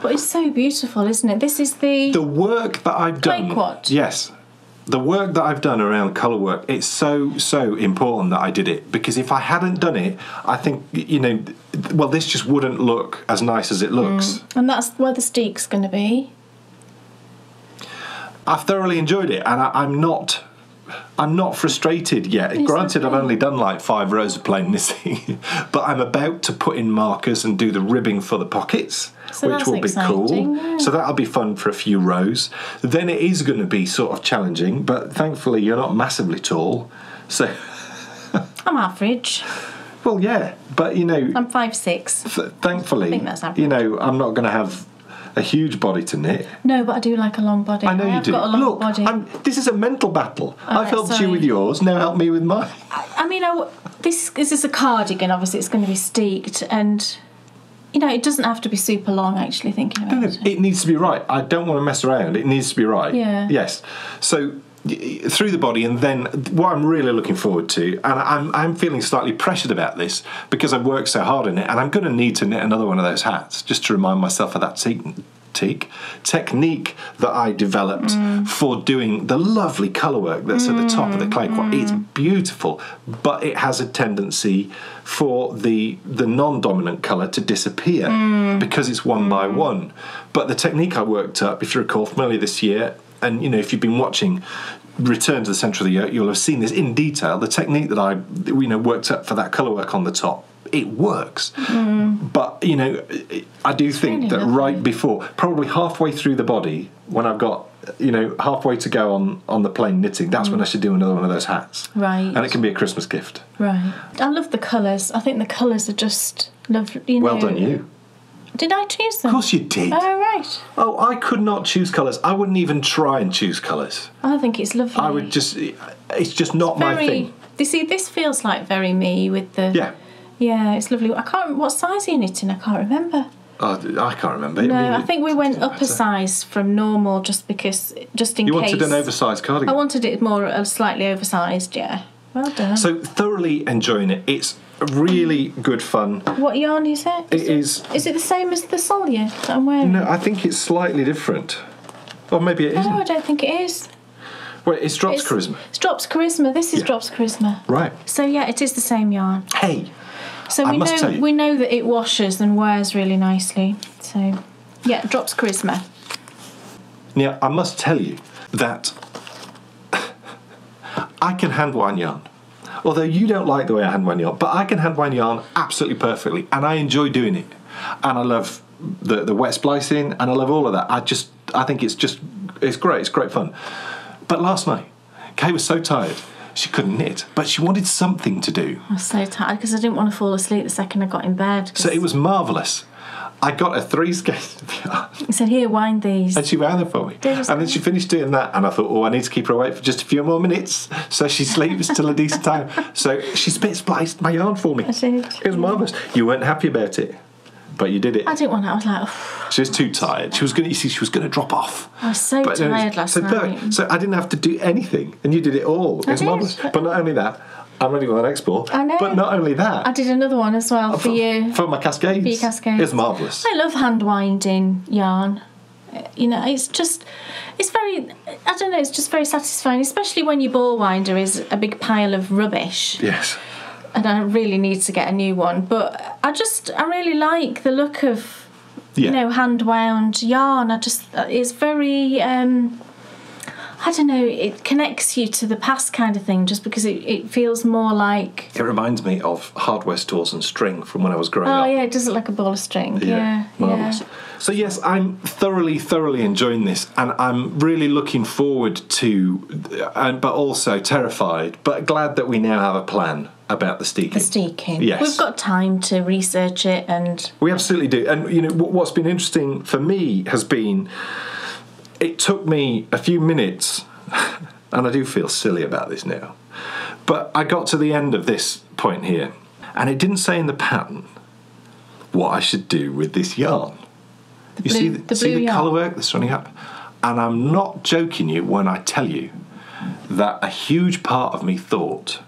But it's so beautiful, isn't it? This is the. the work that I've done. Clayoquot. Yes. The work that I've done around colour work, it's so, so important that I did it because if I hadn't done it, I think, you know, well, this just wouldn't look as nice as it mm. looks. and that's where the steek's going to be. I've thoroughly enjoyed it and I, I'm not. I'm not frustrated yet. It's Granted, I've only done like five rows of plain knitting, but I'm about to put in markers and do the ribbing for the pockets, So which will be exciting, cool. yeah. So that'll be fun for a few rows. Then it is going to be sort of challenging, but thankfully you're not massively tall. So, I'm average. well, yeah, but you know, I'm five six. th- thankfully, I think that's average. you know, I'm not going to have a huge body to knit. No, but I do like a long body. I know you have do. got a long Look, this is a mental battle. Oh, I've right, helped you with yours. Now help me with mine. I mean, I w this this is a cardigan. Obviously, it's going to be steeked, and you know, it doesn't have to be super long. Actually, thinking about No, it. it needs to be right. I don't want to mess around. It needs to be right. Yeah. Yes. So through the body, and then what I'm really looking forward to, and I'm I'm feeling slightly pressured about this because I've worked so hard in it, and I'm going to need to knit another one of those hats just to remind myself of that te- technique that I developed Mm. for doing the lovely colour work that's at the top of the clay. quad. It's Mm. beautiful, but it has a tendency for the the non-dominant colour to disappear Mm. because it's one by one. But the technique I worked up, if you recall from earlier this year, and you know if you've been watching Return to the Centre of the Earth, you'll have seen this in detail. The technique that I you know worked up for that colour work on the top, it works. Mm-hmm. But you know, I do think really that lovely. right before, probably halfway through the body, when I've got you know halfway to go on on the plain knitting, that's when mm. I should do another one of those hats. Right. And it can be a Christmas gift. Right. I love the colours. I think the colours are just lovely. You know. Well done, you. Did I choose them? Of course you did. Oh right. Oh, I could not choose colours. I wouldn't even try and choose colours. I think it's lovely. I would just. It's just not my very. thing. You see, this feels like very me with the. Yeah. Yeah, it's lovely. I can't. What size are you knitting? I can't remember. Oh, I can't remember. No, mean, I think we went up a size from normal just because, just in You case. You wanted an oversized cardigan. I wanted it more uh, slightly oversized. Yeah. Well done. so thoroughly enjoying it. It's really good fun. what yarn is it? It is. Is it the same as the Solja that I'm wearing? No, I think it's slightly different. Or maybe it No, I isn't. I don't think it is. Well, it's drops It's, charisma. It's Drops Charisma. This is Yeah. Drops Charisma. Right. So yeah, it is the same yarn. Hey, So I we know we know that it washes and wears really nicely. So yeah, Drops Charisma. Now, I must tell you that I can hand wind yarn. Although you don't like the way I hand yarn, but I can hand yarn absolutely perfectly, and I enjoy doing it. And I love the the wet splicing, and I love all of that. I just, I think it's just, it's great. It's great fun. But last night, Kay was so tired she couldn't knit, but she wanted something to do. I was so tired because I didn't want to fall asleep the second I got in bed. So it was marvellous. I got her three skeins of yarn. He said, "Here, wind these." And she wound them for me. And then she finished doing that, and I thought, oh, I need to keep her awake for just a few more minutes so she sleeps till a decent time. So she spit spliced my yarn for me. I did. It was marvellous. You weren't happy about it, but you did it. I didn't want to. I was like. She was too tired. She was going. to You see, she was going to drop off. I was so But tired last so night. perfect. So I didn't have to do anything, and you did it all. It was marvellous. But not only that, I'm ready for the next ball. I know. But not only that, I did another one as well for you. for my cascades. For your cascades. It was marvellous. I love hand winding yarn. You know, it's just, it's very, I don't know, it's just very satisfying, especially when your ball winder is a big pile of rubbish Yes. and I really need to get a new one. But I just, I really like the look of, Yeah. you know, hand wound yarn. I just, it's very, um, I don't know, it connects you to the past kind of thing just because it, it feels more like, It reminds me of hardware stores and string from when I was growing oh up. Oh, yeah, it does look like a ball of string. Yeah, yeah. marvelous. So yes, I'm thoroughly, thoroughly enjoying this, and I'm really looking forward to, and but also terrified, but glad that we now have a plan about the steeking. The steeking. Yes. We've got time to research it and We absolutely do, and you know what's been interesting for me has been, it took me a few minutes, and I do feel silly about this now, but I got to the end of this point here, and it didn't say in the pattern what I should do with this yarn. you see the, the see the yarn. colour work that's running up, and I'm not joking you when I tell you that a huge part of me thought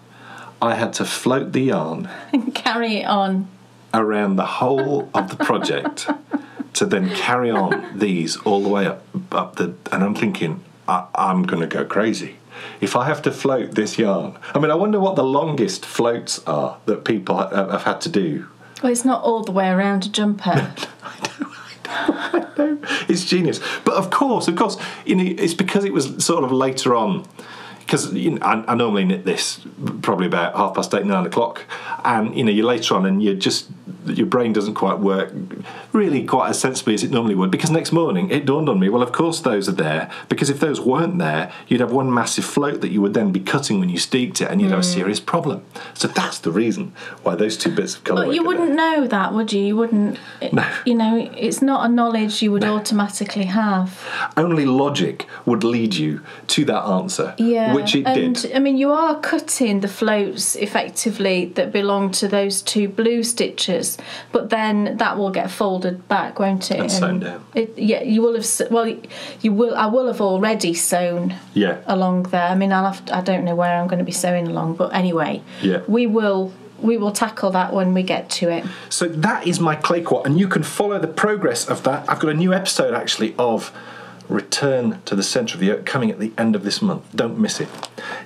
I had to float the yarn and carry it on. around the whole of the project to then carry on these all the way up up the, and I'm thinking I, I'm going to go crazy. If I have to float this yarn, I mean, I wonder what the longest floats are that people ha- have had to do. Well, it's not all the way around a jumper. It's genius. But of course, of course, you know, it's because it was sort of later on. Because you know, I, I normally knit this probably about half past eight, nine o'clock, and you know you're later on, and you're just your brain doesn't quite work really quite as sensibly as it normally would. Because next morning it dawned on me, well, of course those are there. Because if those weren't there, you'd have one massive float that you would then be cutting when you steeked it, and you'd have a hmm. serious problem. So that's the reason why those two bits of colour. But you wouldn't know that, would you? You wouldn't. No. You know, it's not a knowledge you would automatically have. Only logic would lead you to that answer, Yeah. which it and, did. I mean, you are cutting the floats effectively that belong to those two blue stitches, but then that will get folded back, won't it? And sewn down. It, yeah, you will have. Well, you will. I will have already sewn Yeah. along there. I mean, I'll have. To, I don't know where I'm going to be sewing along, but anyway, Yeah. we will. We will tackle that when we get to it. So that is my Clayoquot, and you can follow the progress of that. I've got a new episode actually of Return to the Centre of the Earth coming at the end of this month. Don't miss it.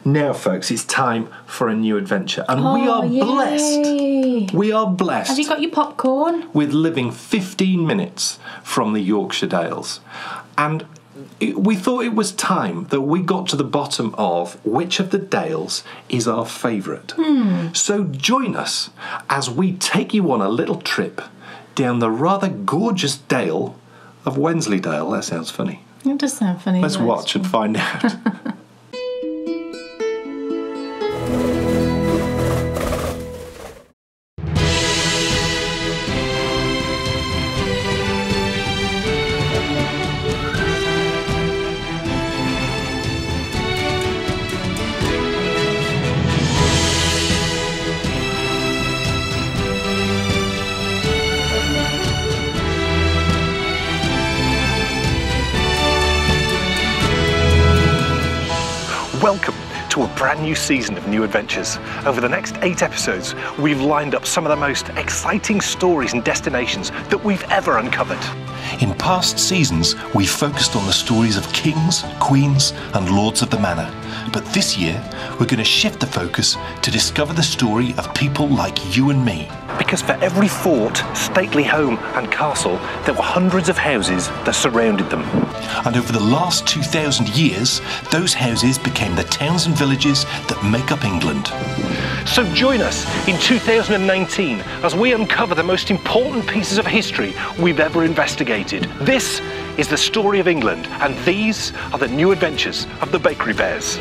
Now, folks, it's time for a new adventure, and we Oh, are blessed. We are blessed Have you got your popcorn? with living 15 minutes from the Yorkshire Dales. And we thought it was time that we got to the bottom of which of the Dales is our favourite. Hmm. So join us as we take you on a little trip down the rather gorgeous Dale of Wensleydale. That sounds funny. It does sound funny. Let's watch and find out. new season of New Adventures. Over the next eight episodes, we've lined up some of the most exciting stories and destinations that we've ever uncovered. In past seasons, we focused on the stories of kings, queens, and lords of the manor. But this year, we're going to shift the focus to discover the story of people like you and me. Because for every fort, stately home, and castle, there were hundreds of houses that surrounded them. And over the last 2,000 years, those houses became the towns and villages that make up England. So join us in 2019 as we uncover the most important pieces of history we've ever investigated. This is the story of England, and these are the new adventures of the Bakery Bears.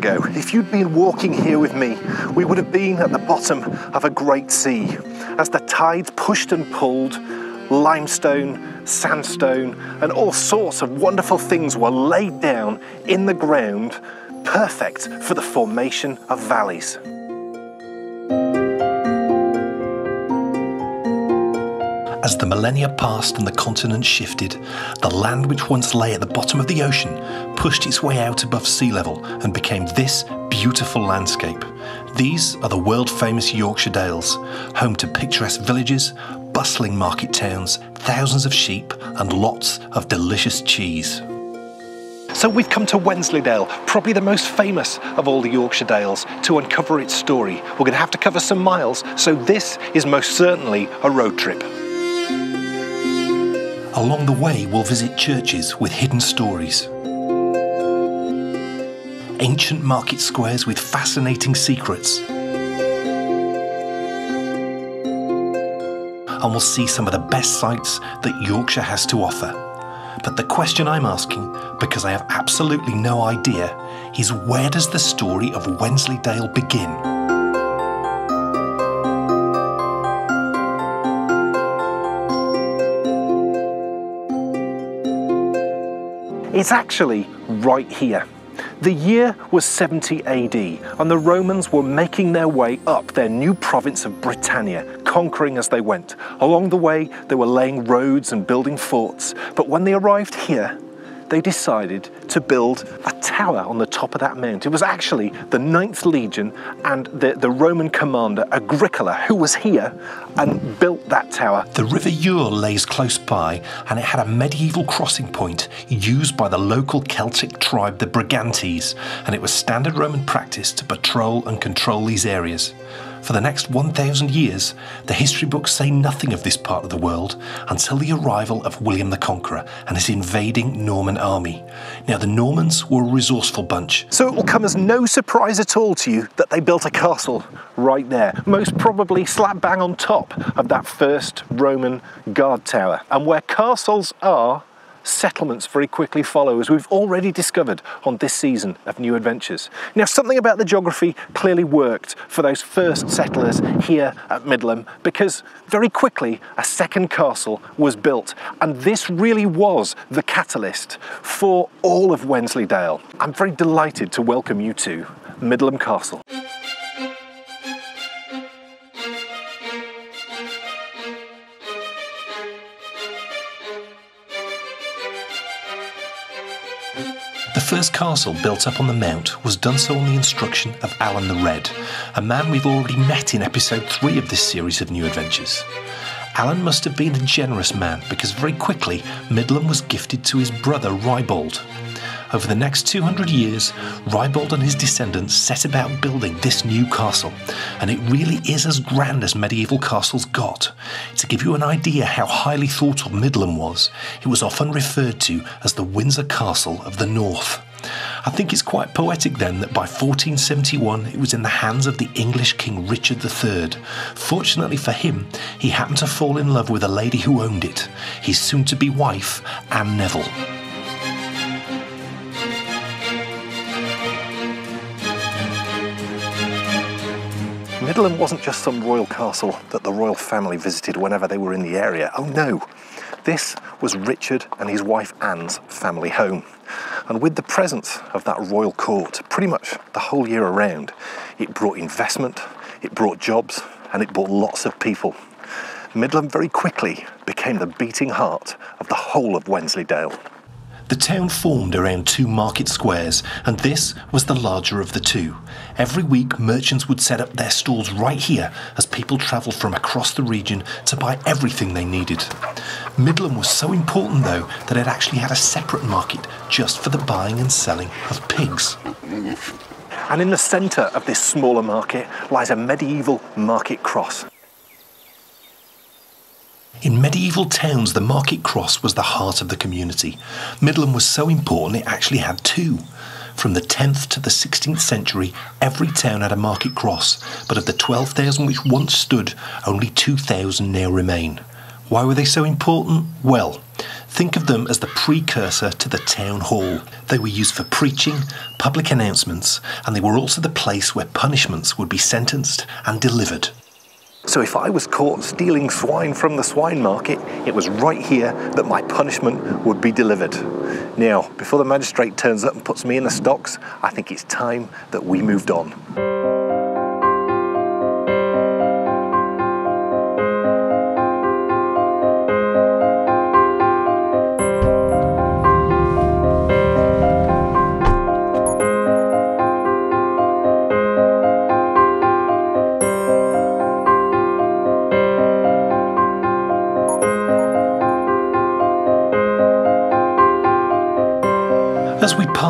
Ago, if you'd been walking here with me, we would have been at the bottom of a great sea. As the tides pushed and pulled, limestone, sandstone, and all sorts of wonderful things were laid down in the ground, perfect for the formation of valleys. As the millennia passed and the continent shifted, the land which once lay at the bottom of the ocean pushed its way out above sea level and became this beautiful landscape. These are the world famous Yorkshire Dales, home to picturesque villages, bustling market towns, thousands of sheep, and lots of delicious cheese. So we've come to Wensleydale, probably the most famous of all the Yorkshire Dales, to uncover its story. We're going to have to cover some miles, so this is most certainly a road trip. Along the way, we'll visit churches with hidden stories, ancient market squares with fascinating secrets, and we'll see some of the best sights that Yorkshire has to offer. But the question I'm asking, because I have absolutely no idea, is where does the story of Wensleydale begin? It's actually right here. The year was 70 AD, and the Romans were making their way up their new province of Britannia, conquering as they went. Along the way, they were laying roads and building forts, but when they arrived here, they decided to build a tower on the top of that mount. It was actually the Ninth Legion and the, the Roman commander Agricola who was here and built that tower. The River Ure lays close by, and it had a medieval crossing point used by the local Celtic tribe, the Brigantes, and it was standard Roman practice to patrol and control these areas. For the next 1,000 years, the history books say nothing of this part of the world until the arrival of William the Conqueror and his invading Norman army. Now, the Normans were a resourceful bunch. So it will come as no surprise at all to you that they built a castle right there, most probably slap bang on top of that first Roman guard tower. And where castles are, settlements very quickly follow, as we've already discovered on this season of New Adventures. Now, something about the geography clearly worked for those first settlers here at Middleham, because very quickly a second castle was built, and this really was the catalyst for all of Wensleydale. I'm very delighted to welcome you to Middleham Castle. First castle built up on the mount was done so on the instruction of Alan the Red, a man we've already met in episode 3 of this series of new adventures. Alan must have been a generous man because very quickly Middleham was gifted to his brother Ribald. Over the next 200 years, Ribald and his descendants set about building this new castle, and it really is as grand as medieval castles got. To give you an idea how highly thought of Middleham was, it was often referred to as the Windsor Castle of the North. I think it's quite poetic then that by 1471 it was in the hands of the English King Richard III. Fortunately for him, he happened to fall in love with a lady who owned it, his soon to be wife, Anne Neville. Middleham wasn't just some royal castle that the royal family visited whenever they were in the area. Oh no, this was Richard and his wife Anne's family home. And with the presence of that royal court pretty much the whole year around, it brought investment, it brought jobs, and it brought lots of people. Middleham very quickly became the beating heart of the whole of Wensleydale. The town formed around two market squares, and this was the larger of the two. Every week, merchants would set up their stalls right here as people travelled from across the region to buy everything they needed. Middleham was so important, though, that it actually had a separate market just for the buying and selling of pigs. And in the centre of this smaller market lies a medieval market cross. In medieval towns, the market cross was the heart of the community. Middleham was so important it actually had two. From the 10th to the 16th century, every town had a market cross, but of the 12,000 which once stood, only 2,000 now remain. Why were they so important? Well, think of them as the precursor to the town hall. They were used for preaching, public announcements, and they were also the place where punishments would be sentenced and delivered. So if I was caught stealing swine from the swine market, it was right here that my punishment would be delivered. Now, before the magistrate turns up and puts me in the stocks, I think it's time that we moved on.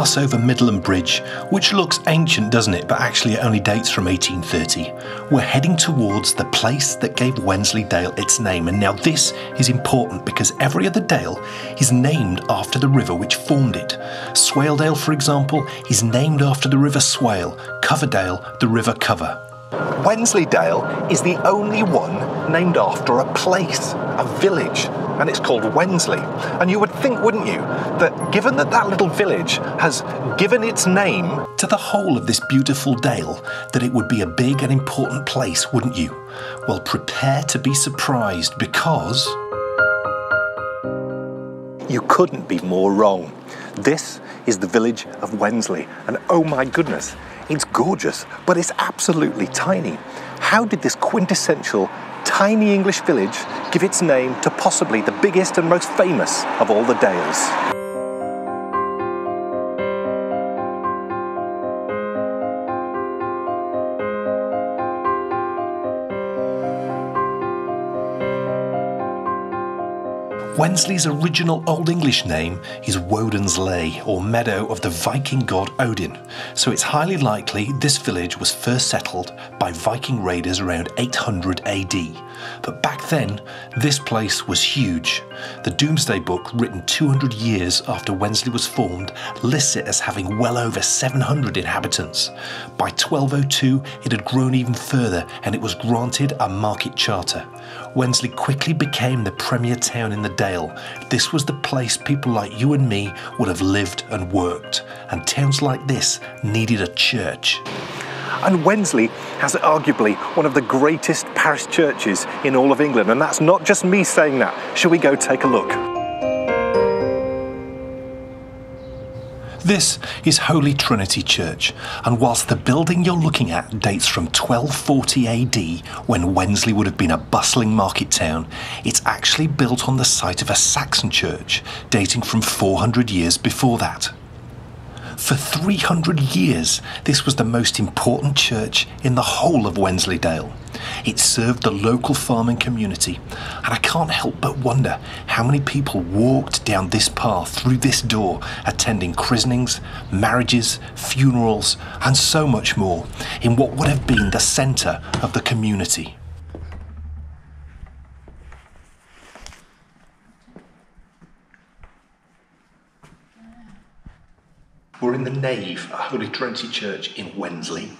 Pass over Middleham Bridge, which looks ancient, doesn't it, but actually it only dates from 1830, we're heading towards the place that gave Wensleydale its name. And now this is important because every other dale is named after the river which formed it. Swaledale, for example, is named after the River Swale, Coverdale, the River Cover. Wensleydale is the only one named after a place, a village, and it's called Wensley. And you would think, wouldn't you, that given that that little village has given its name To the whole of this beautiful dale, that it would be a big and important place, wouldn't you? Well, prepare to be surprised because. You couldn't be more wrong. This is the village of Wensley, and oh my goodness, it's gorgeous, but it's absolutely tiny. How did this quintessential tiny English village give its name to possibly the biggest and most famous of all the dales? Wensley's original Old English name is Woden's Lay, or meadow of the Viking god Odin, so it's highly likely this village was first settled by Viking raiders around 800 AD. But back then, this place was huge. The Domesday Book, written 200 years after Wensley was formed, lists it as having well over 700 inhabitants. By 1202, it had grown even further and it was granted a market charter. Wensley quickly became the premier town in the Dale. This was the place people like you and me would have lived and worked, and towns like this needed a church. And Wensley has arguably one of the greatest parish churches in all of England, and that's not just me saying that. Shall we go take a look? This is Holy Trinity Church, and whilst the building you're looking at dates from 1240 AD, when Wensley would have been a bustling market town, it's actually built on the site of a Saxon church dating from 400 years before that. For 300 years, this was the most important church in the whole of Wensleydale. It served the local farming community, and I can't help but wonder how many people walked down this path through this door, attending christenings, marriages, funerals, and so much more in what would have been the centre of the community. We're in the nave at Holy Trinity Church in Wensley,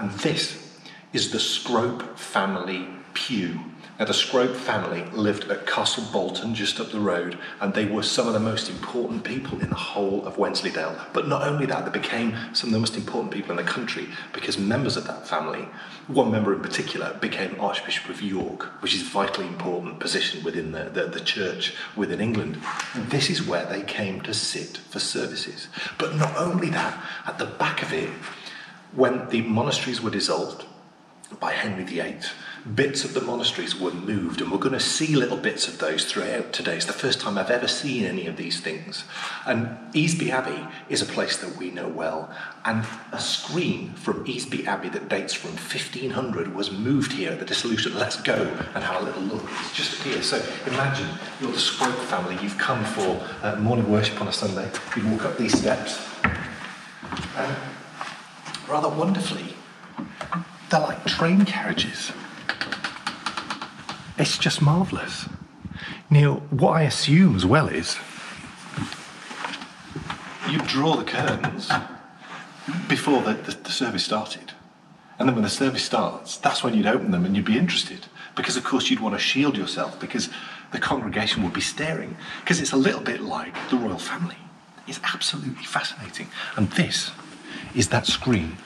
and this is the Scrope family pew. Now, the Scrope family lived at Castle Bolton, just up the road, and they were some of the most important people in the whole of Wensleydale. But not only that, they became some of the most important people in the country because members of that family, one member in particular, became Archbishop of York, which is a vitally important position within the, the, the church within England. And this is where they came to sit for services. But not only that, at the back of it, when the monasteries were dissolved by Henry VIII, bits of the monasteries were moved, and we're going to see little bits of those throughout today. It's the first time I've ever seen any of these things. And Easby Abbey is a place that we know well, and a screen from Easby Abbey that dates from 1500 was moved here at the dissolution. Let's go and have a little look. It's just here. So imagine you're the Scrope family, you've come for uh, morning worship on a Sunday, you walk up these steps, and rather wonderfully, they're like train carriages. It's just marvellous. Neil, what I assume as well is you draw the curtains before the, the, the service started. And then when the service starts, that's when you'd open them and you'd be interested. Because, of course, you'd want to shield yourself because the congregation would be staring. Because it's a little bit like the royal family. It's absolutely fascinating. And this is that screen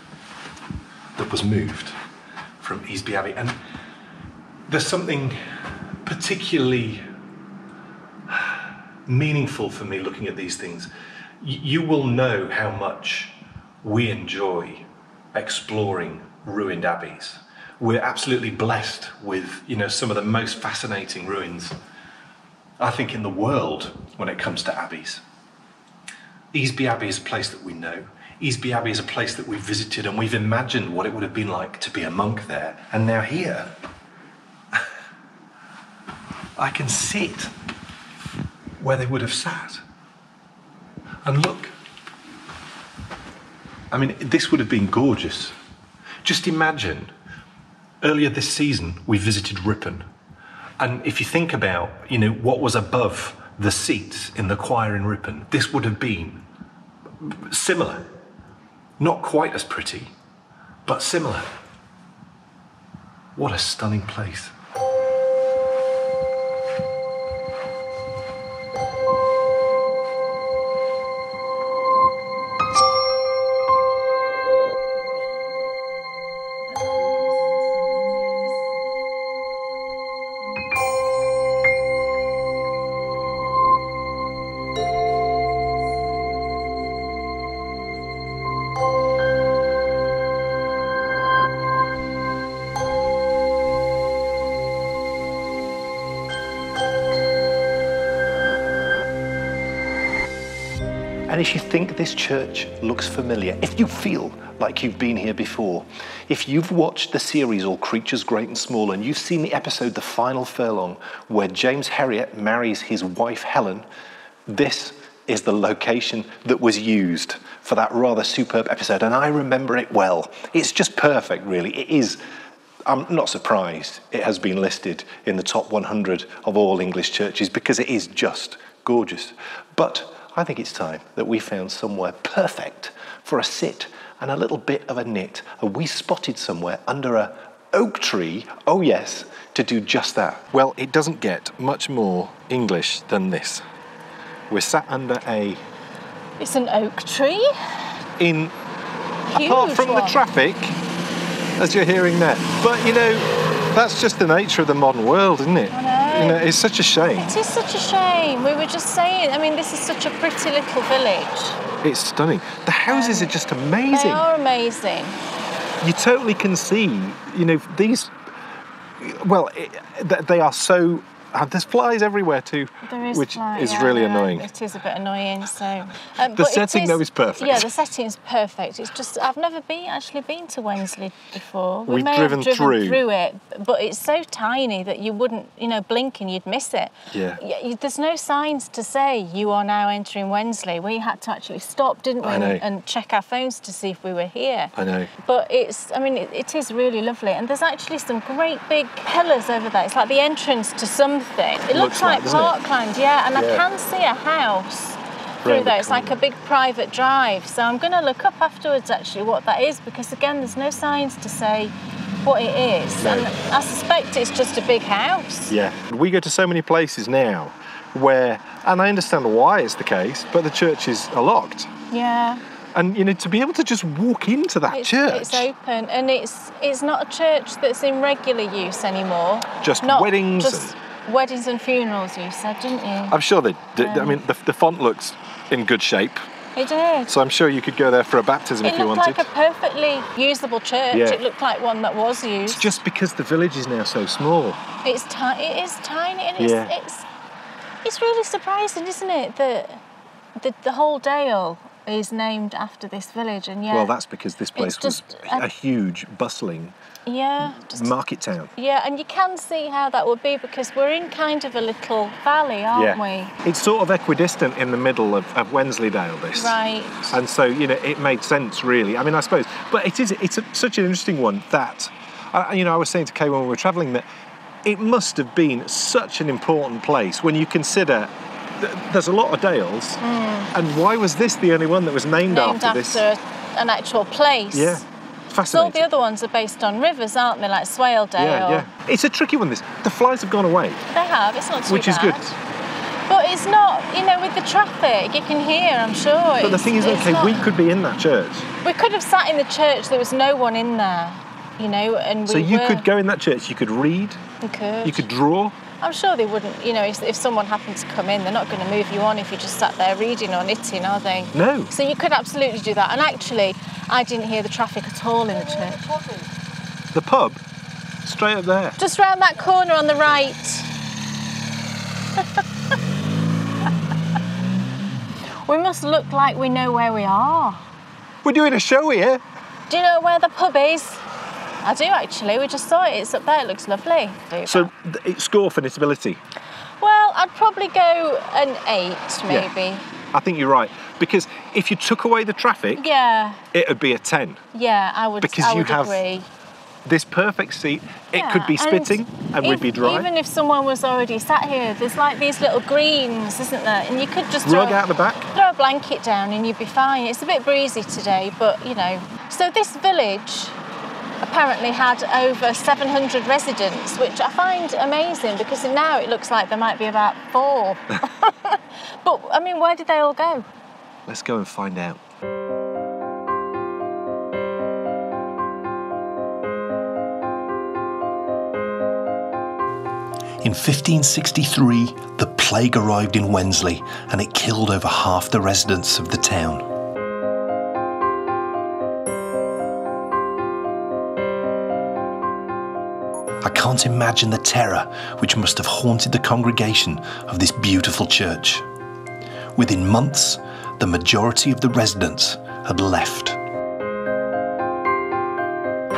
that was moved from Easby Abbey. And there's something particularly meaningful for me looking at these things. Y- you will know how much we enjoy exploring ruined abbeys. We're absolutely blessed with, you know, some of the most fascinating ruins, I think, in the world when it comes to abbeys. Easby Abbey is a place that we know. Easby Abbey is a place that we've visited and we've imagined what it would have been like to be a monk there. And now here, I can sit where they would have sat. And look, I mean, this would have been gorgeous. Just imagine earlier this season we visited Ripon. And if you think about, you know, what was above the seats in the choir in Ripon, this would have been similar. Not quite as pretty, but similar. What a stunning place. And if you think this church looks familiar, if you feel like you've been here before, if you've watched the series All Creatures Great and Small and you've seen the episode The Final Furlong where James Herriot marries his wife Helen, this is the location that was used for that rather superb episode. And I remember it well. It's just perfect, really. It is. I'm not surprised it has been listed in the top 100 of all English churches because it is just gorgeous. But I think it's time that we found somewhere perfect for a sit and a little bit of a knit. And we spotted somewhere under a oak tree, oh yes, to do just that. Well, it doesn't get much more English than this. We're sat under a It's an oak tree. in Huge apart from the traffic, as you're hearing that. But you know, that's just the nature of the modern world, isn't it? You know, it's such a shame. It is such a shame. We were just saying. I mean, this is such a pretty little village. It's stunning. The houses are um, just amazing. They are amazing. you totally can see, you know, these. Well, it, they are so. And there's flies everywhere too, There is which fly- is yeah, really know. annoying. It is a bit annoying. So um, The setting, though, is perfect. Yeah, the setting is perfect. It's just I've never been actually been to Wensley before. We We've may driven have driven through. it, but it's so tiny that you wouldn't, you know, blink and you'd miss it. Yeah. You- There's no signs to say you are now entering Wensley. We had to actually stop, didn't we, and, check our phones to see if we were here. I know. But it's, I mean, it, it is really lovely. And there's actually some great big pillars over there. It's like the entrance to something. It Looks looks, like, like, doesn't it? parkland, yeah. And Yeah. I can see a house through there. It's like a big private drive. So I'm going to look up afterwards actually what that is because, again, there's no signs to say what it is. No. And I suspect it's just a big house. Yeah. We go to so many places now where, and I understand why it's the case, but the churches are locked. Yeah. And you know, to be able to just walk into that It's, church, it's open and it's it's not a church that's in regular use anymore. Just Not weddings Just weddings and funerals, you said, didn't you? I'm sure they. I Um, mean, the, the font looks in good shape, It did. so I'm sure you could go there for a baptism It if you looked wanted. like a perfectly usable church. Yeah. It looked like one that was used. Just because the village is now so small. It's tiny. It is tiny, and it's Yeah. it's it's really surprising, isn't it, that the the whole Dale is named after this village, and yeah. Well, that's because this place was just a- huge, bustling yeah. Just, market town. yeah, and you can see how that would be because we're in kind of a little valley, aren't we? It's sort of equidistant in the middle of, of Wensleydale, this. Right. And so, you know, it made sense, really. I mean, I suppose, but it is, it's a, such an interesting one that, uh, you know, I was saying to Kay when we were travelling that it must have been such an important place when you consider there's a lot of dales, and why was this the only one that was named. Named after, after, this? an actual place. Yeah, So all the other ones are based on rivers, aren't they? Like Swaledale. yeah, yeah. It's a tricky one. This the flies have gone away, They have. It's not too which is good. But it's not, you know, with the traffic, you can hear, I'm sure. But the thing is, okay, not- we could be in that church, We could have sat in the church, there was no one in there, you know, and we so you were- could go in that church. You could read, We could. you could draw. I'm sure they wouldn't, you know, if, if someone happened to come in, they're not going to move you on if you just sat there reading or knitting, are they? No. So you could absolutely do that. And actually, I didn't hear the traffic at all in the church. The pub, straight up there. Just round that corner on the right. we must look like we know where we are. We're doing a show here. Do you know where the pub is? I do actually. We just saw it. It's up there. It looks lovely. So it's score for notability. well, I'd probably go an eight, Yeah. maybe. I think you're right. Because if you took away the traffic, Yeah, it would be a 10. yeah, I would. Because I you would have agree. This perfect seat, it could be spitting and, we'd be dry. Even if someone was already sat here, there's like these little greens, isn't there? And you could just throw, Rug out the back. throw a blanket down and you'd be fine. It's a bit breezy today, but you know. So this village apparently had over 700 residents, which I find amazing because now it looks like there might be about four. but I mean, where did they all go? Let's go and find out. In 1563, the plague arrived in Wensley and it killed over half the residents of the town. I can't imagine the terror which must have haunted the congregation of this beautiful church. Within months, the majority of the residents had left.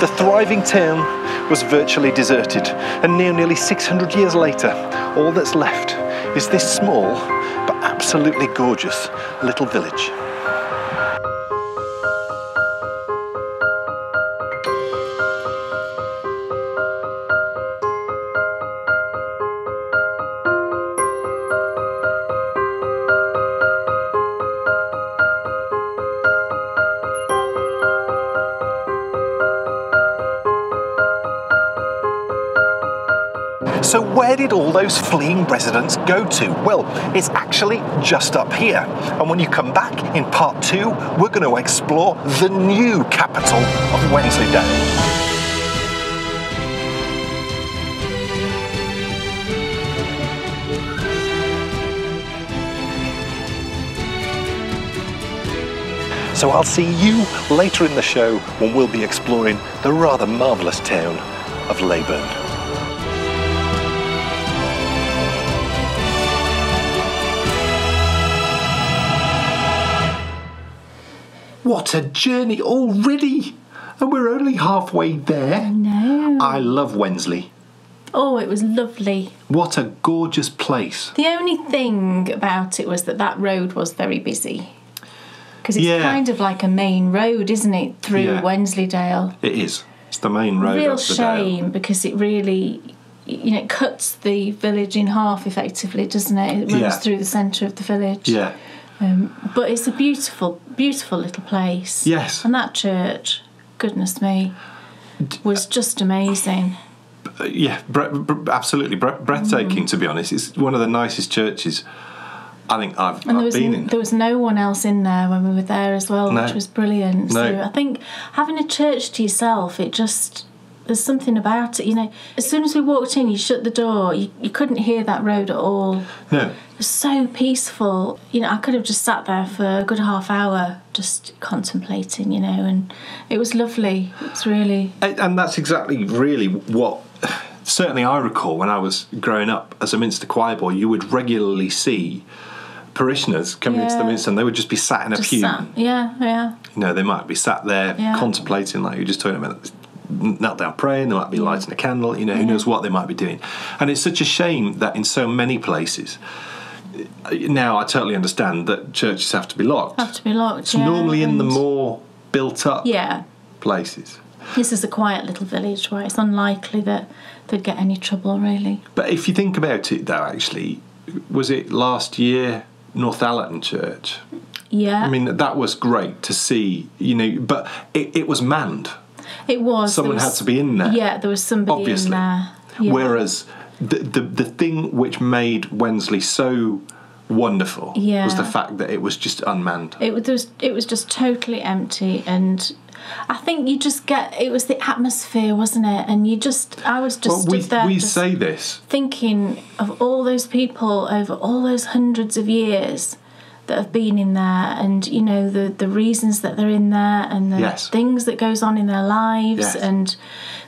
The thriving town was virtually deserted, and now, nearly 600 years later, all that's left is this small but absolutely gorgeous little village. Where did all those fleeing residents go to? Well, it's actually just up here. And when you come back in part two, we're going to explore the new capital of Wensleydale. So I'll see you later in the show when we'll be exploring the rather marvellous town of Leyburn. What a journey already! And we're only halfway there. No. I love Wensley. Oh, it was lovely. What a gorgeous place. The only thing about it was that that road was very busy. Because it's Yeah. kind of like a main road, isn't it, through Yeah. Wensleydale? It is. It's the main road Real shame because it really, you know, it cuts the village in half effectively, doesn't it? It runs Yeah. through the centre of the village. Yeah. Um, but it's a beautiful, beautiful little place. Yes. And that church, goodness me, was just amazing. Uh, yeah, bre- bre- absolutely bre- breathtaking. To be honest, it's one of the nicest churches I think I've, And there I've was been in. there was no one else in there when we were there as well, No. which was brilliant. So No. I think having a church to yourself, it just there's something about it. You know, as soon as we walked in, you shut the door. You, you couldn't hear that road at all. No, It was so peaceful. You know, I could have just sat there for a good half hour, just contemplating. You know, and it was lovely. It was really And- and that's exactly really what certainly I recall when I was growing up as a Minster choir boy. You would regularly see parishioners coming into the Minster, and they would just be sat in a just pew. sat. Yeah, yeah. You know, they might be sat there Yeah. contemplating, like you're just talking about, knelt down praying. They might be lighting a candle. You know, who knows what they might be doing. And it's such a shame that in so many places. Now I totally understand that churches have to be locked. Have to be locked. It's yeah, normally in the more built-up yeah. places. This is a quiet little village where it's unlikely that they'd get any trouble, really. But if you think about it, though, actually, was it last year Northallerton Church? Yeah, I mean, that was great to see, you know, but it, it was manned. It was. Someone there had to be in there. Yeah, there was somebody Obviously. in there. Yeah. Whereas the, the the thing which made Wensley so wonderful Yeah. was the fact that it was just unmanned. it was, was it was just totally empty, and I think you just get it was the atmosphere, wasn't it? And you just, I was just well, we, stood there we say this, thinking of all those people over all those hundreds of years that have been in there and you know the the reasons that they're in there and the Yes. things that goes on in their lives Yes. and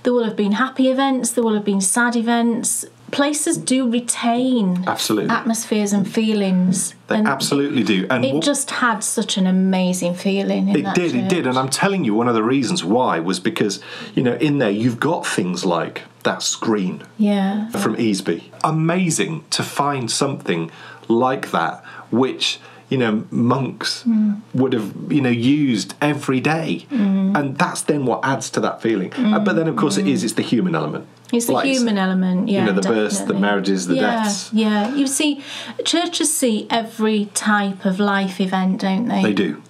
there will have been happy events there will have been sad events places do retain absolutely. atmospheres and feelings they and absolutely do. And it what- just had such an amazing feeling in It did, it did, and I'm telling you, one of the reasons why was because you know in there you've got things like that screen yeah from Easby. Amazing to find something like that, which you know monks mm. would have you know used every day. Mm. and that's then what adds to that feeling. Uh, but then of course it is mm. it's the human element. It's the Like human element, yeah. You know, the births, the marriages, the yeah, deaths. Yeah, you see, churches see every type of life event, don't they? They do.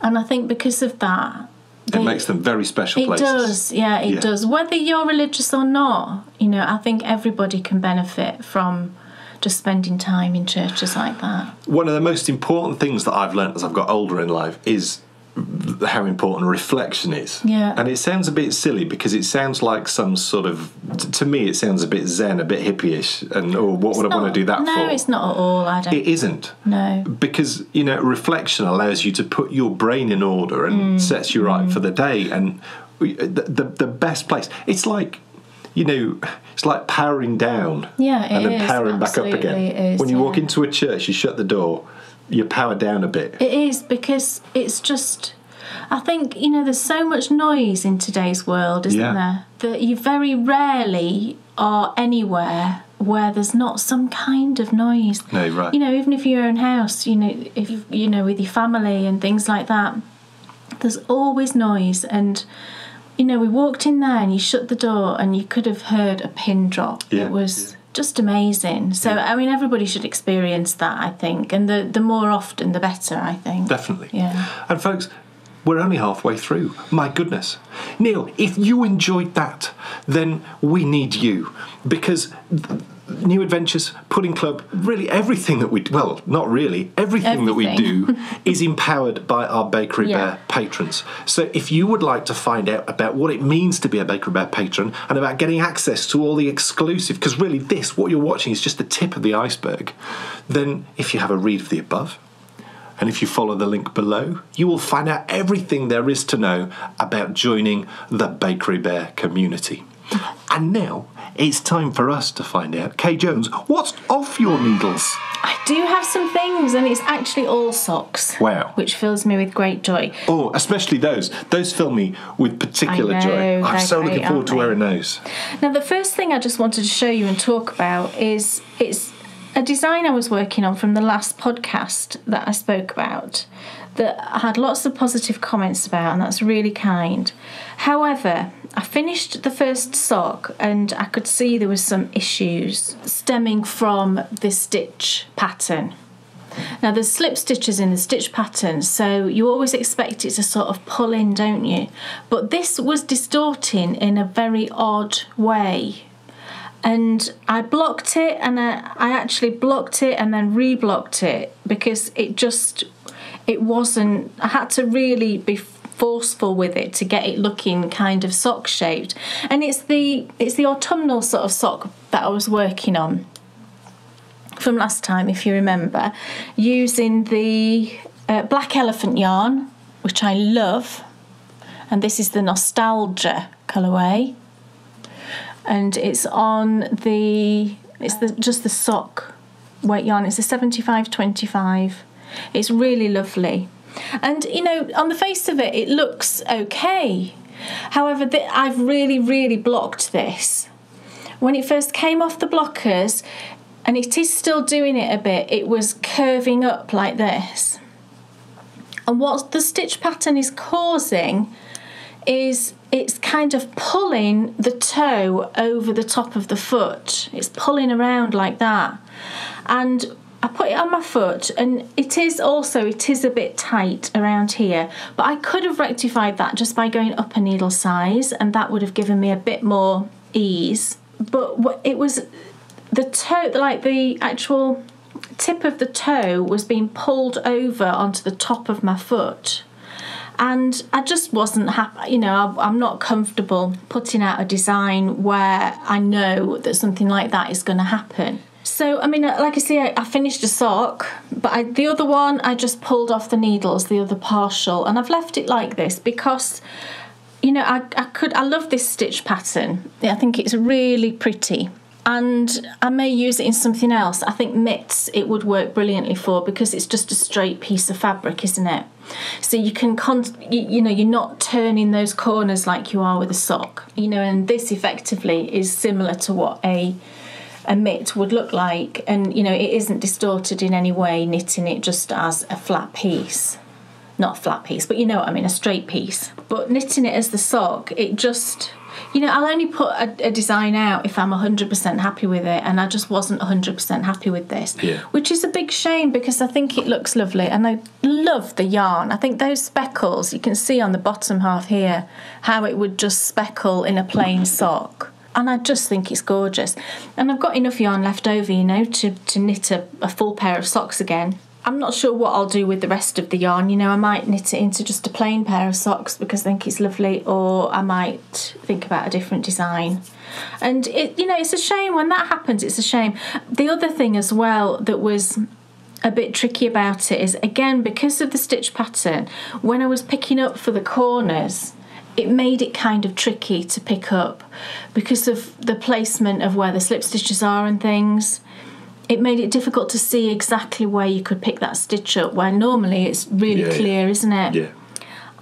And I think because of that, It they- makes them very special It places. does, yeah, it Yeah. does. Whether you're religious or not, you know, I think everybody can benefit from just spending time in churches like that. One of the most important things that I've learnt as I've got older in life is how important reflection is. Yeah. And it sounds a bit silly because it sounds like some sort of, to me, it sounds a bit zen, a bit hippie-ish, and oh, what would I want to do that no, for? No, it's not at all. I don't. It isn't. no. Because you know, reflection allows you to put your brain in order and Mm. sets you right for the day. And the, the the best place. It's like, you know, it's like powering down. Yeah, and then is. powering back up again. Absolutely it is, when you walk into a church, you shut the door, you power down a bit. It is because it's just. I think you know there's so much noise in today's world, isn't Yeah. there? That you very rarely are anywhere where there's not some kind of noise. No, right. You know, even if your own house, you know, if you you know with your family and things like that, there's always noise and. You know, we walked in there and you shut the door and you could have heard a pin drop. Yeah, It was just amazing. So, I mean, everybody should experience that, I think. And the, the more often, the better, I think. Definitely. Yeah. And folks, we're only halfway through. My goodness. Neil, if you enjoyed that, then we need you because New Adventures, Pudding Club, really everything that we well, not really, everything, that we do is empowered by our Bakery Yeah. Bear patrons. So if you would like to find out about what it means to be a Bakery Bear patron and about getting access to all the exclusive, because really this, what you're watching, is just the tip of the iceberg, then if you have a read of the above, and if you follow the link below, you will find out everything there is to know about joining the Bakery Bear community. And now it's time for us to find out, Kay Jones, what's off your needles? I do have some things, and it's actually all socks. Wow. Which fills me with great joy. Oh, especially those. Those fill me with particular I know, joy. I'm so looking forward to wearing those. Now, the first thing I just wanted to show you and talk about is it's a design I was working on from the last podcast that I spoke about that I had lots of positive comments about, and that's really kind. However, I finished the first sock and I could see there was some issues stemming from the stitch pattern. Now there's slip stitches in the stitch pattern, so you always expect it to sort of pull in, don't you? But this was distorting in a very odd way. And I blocked it and I, I actually blocked it and then reblocked it because it just it wasn't I had to really be forceful with it to get it looking kind of sock shaped. And it's the it's the autumnal sort of sock that I was working on from last time, if you remember, using the uh, black elephant yarn, which I love, and this is the nostalgia colourway, and it's on the it's the just the sock weight yarn. It's a seventy-five twenty-five. It's really lovely, and you know, on the face of it, it looks okay. However, th- I've really, really blocked this when it first came off the blockers, and it is still doing it a bit, it was curving up like this. And what the stitch pattern is causing is it's kind of pulling the toe over the top of the foot. It's pulling around like that. And I put it on my foot and it is also it is a bit tight around here, but I could have rectified that just by going up a needle size and that would have given me a bit more ease. But it was the toe like the actual tip of the toe was being pulled over onto the top of my foot and I just wasn't happy. You know, I'm not comfortable putting out a design where I know that something like that is going to happen. So, I mean, uh, like I say, I, I finished a sock, but I, the other one I just pulled off the needles, the other partial, and I've left it like this because, you know, I, I could I love this stitch pattern. I think it's really pretty. And I may use it in something else. I think mitts it would work brilliantly for because it's just a straight piece of fabric, isn't it? So you can, con- you, you know, you're not turning those corners like you are with a sock. You know, and this effectively is similar to what a a mitt would look like, and you know it isn't distorted in any way, knitting it just as a flat piece. Not a flat piece, but you know what I mean, a straight piece. But knitting it as the sock, it just, you know, I'll only put a, a design out if I'm 100% happy with it, and I just wasn't 100% happy with this. Yeah. Which is a big shame because I think it looks lovely, and I love the yarn. I think those speckles, you can see on the bottom half here, how it would just speckle in a plain sock. And I just think it's gorgeous. And I've got enough yarn left over, you know, to, to knit a, a full pair of socks again. I'm not sure what I'll do with the rest of the yarn. You know, I might knit it into just a plain pair of socks because I think it's lovely, or I might think about a different design. And it, you know, it's a shame when that happens. It's a shame. The other thing as well that was a bit tricky about it is again because of the stitch pattern. When I was picking up for the corners, it made it kind of tricky to pick up because of the placement of where the slip stitches are and things it made it difficult to see exactly where you could pick that stitch up where normally it's really Yeah, yeah. clear isn't it Yeah.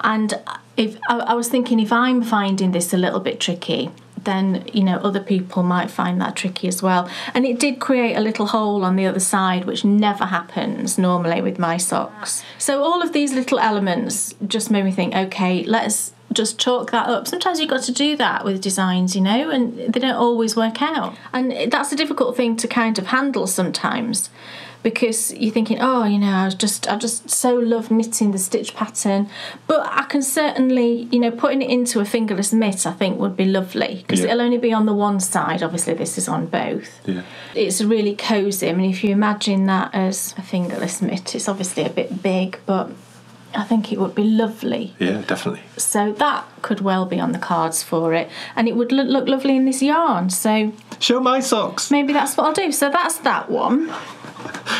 and if I, I was thinking if i'm finding this a little bit tricky then you know other people might find that tricky as well and it did create a little hole on the other side which never happens normally with my socks so all of these little elements just made me think okay let's just chalk that up sometimes you've got to do that with designs you know and they don't always work out and that's a difficult thing to kind of handle sometimes because you're thinking, oh, you know, I was just, I just so love knitting the stitch pattern, but I can certainly, you know, putting it into a fingerless mitt, I think would be lovely because Yeah. it'll only be on the one side. Obviously, this is on both. Yeah. It's really cosy. I mean, if you imagine that as a fingerless mitt, it's obviously a bit big, but I think it would be lovely. Yeah, definitely. So that could well be on the cards for it, and it would look, look lovely in this yarn. So Show my socks. maybe that's what I'll do. So that's that one.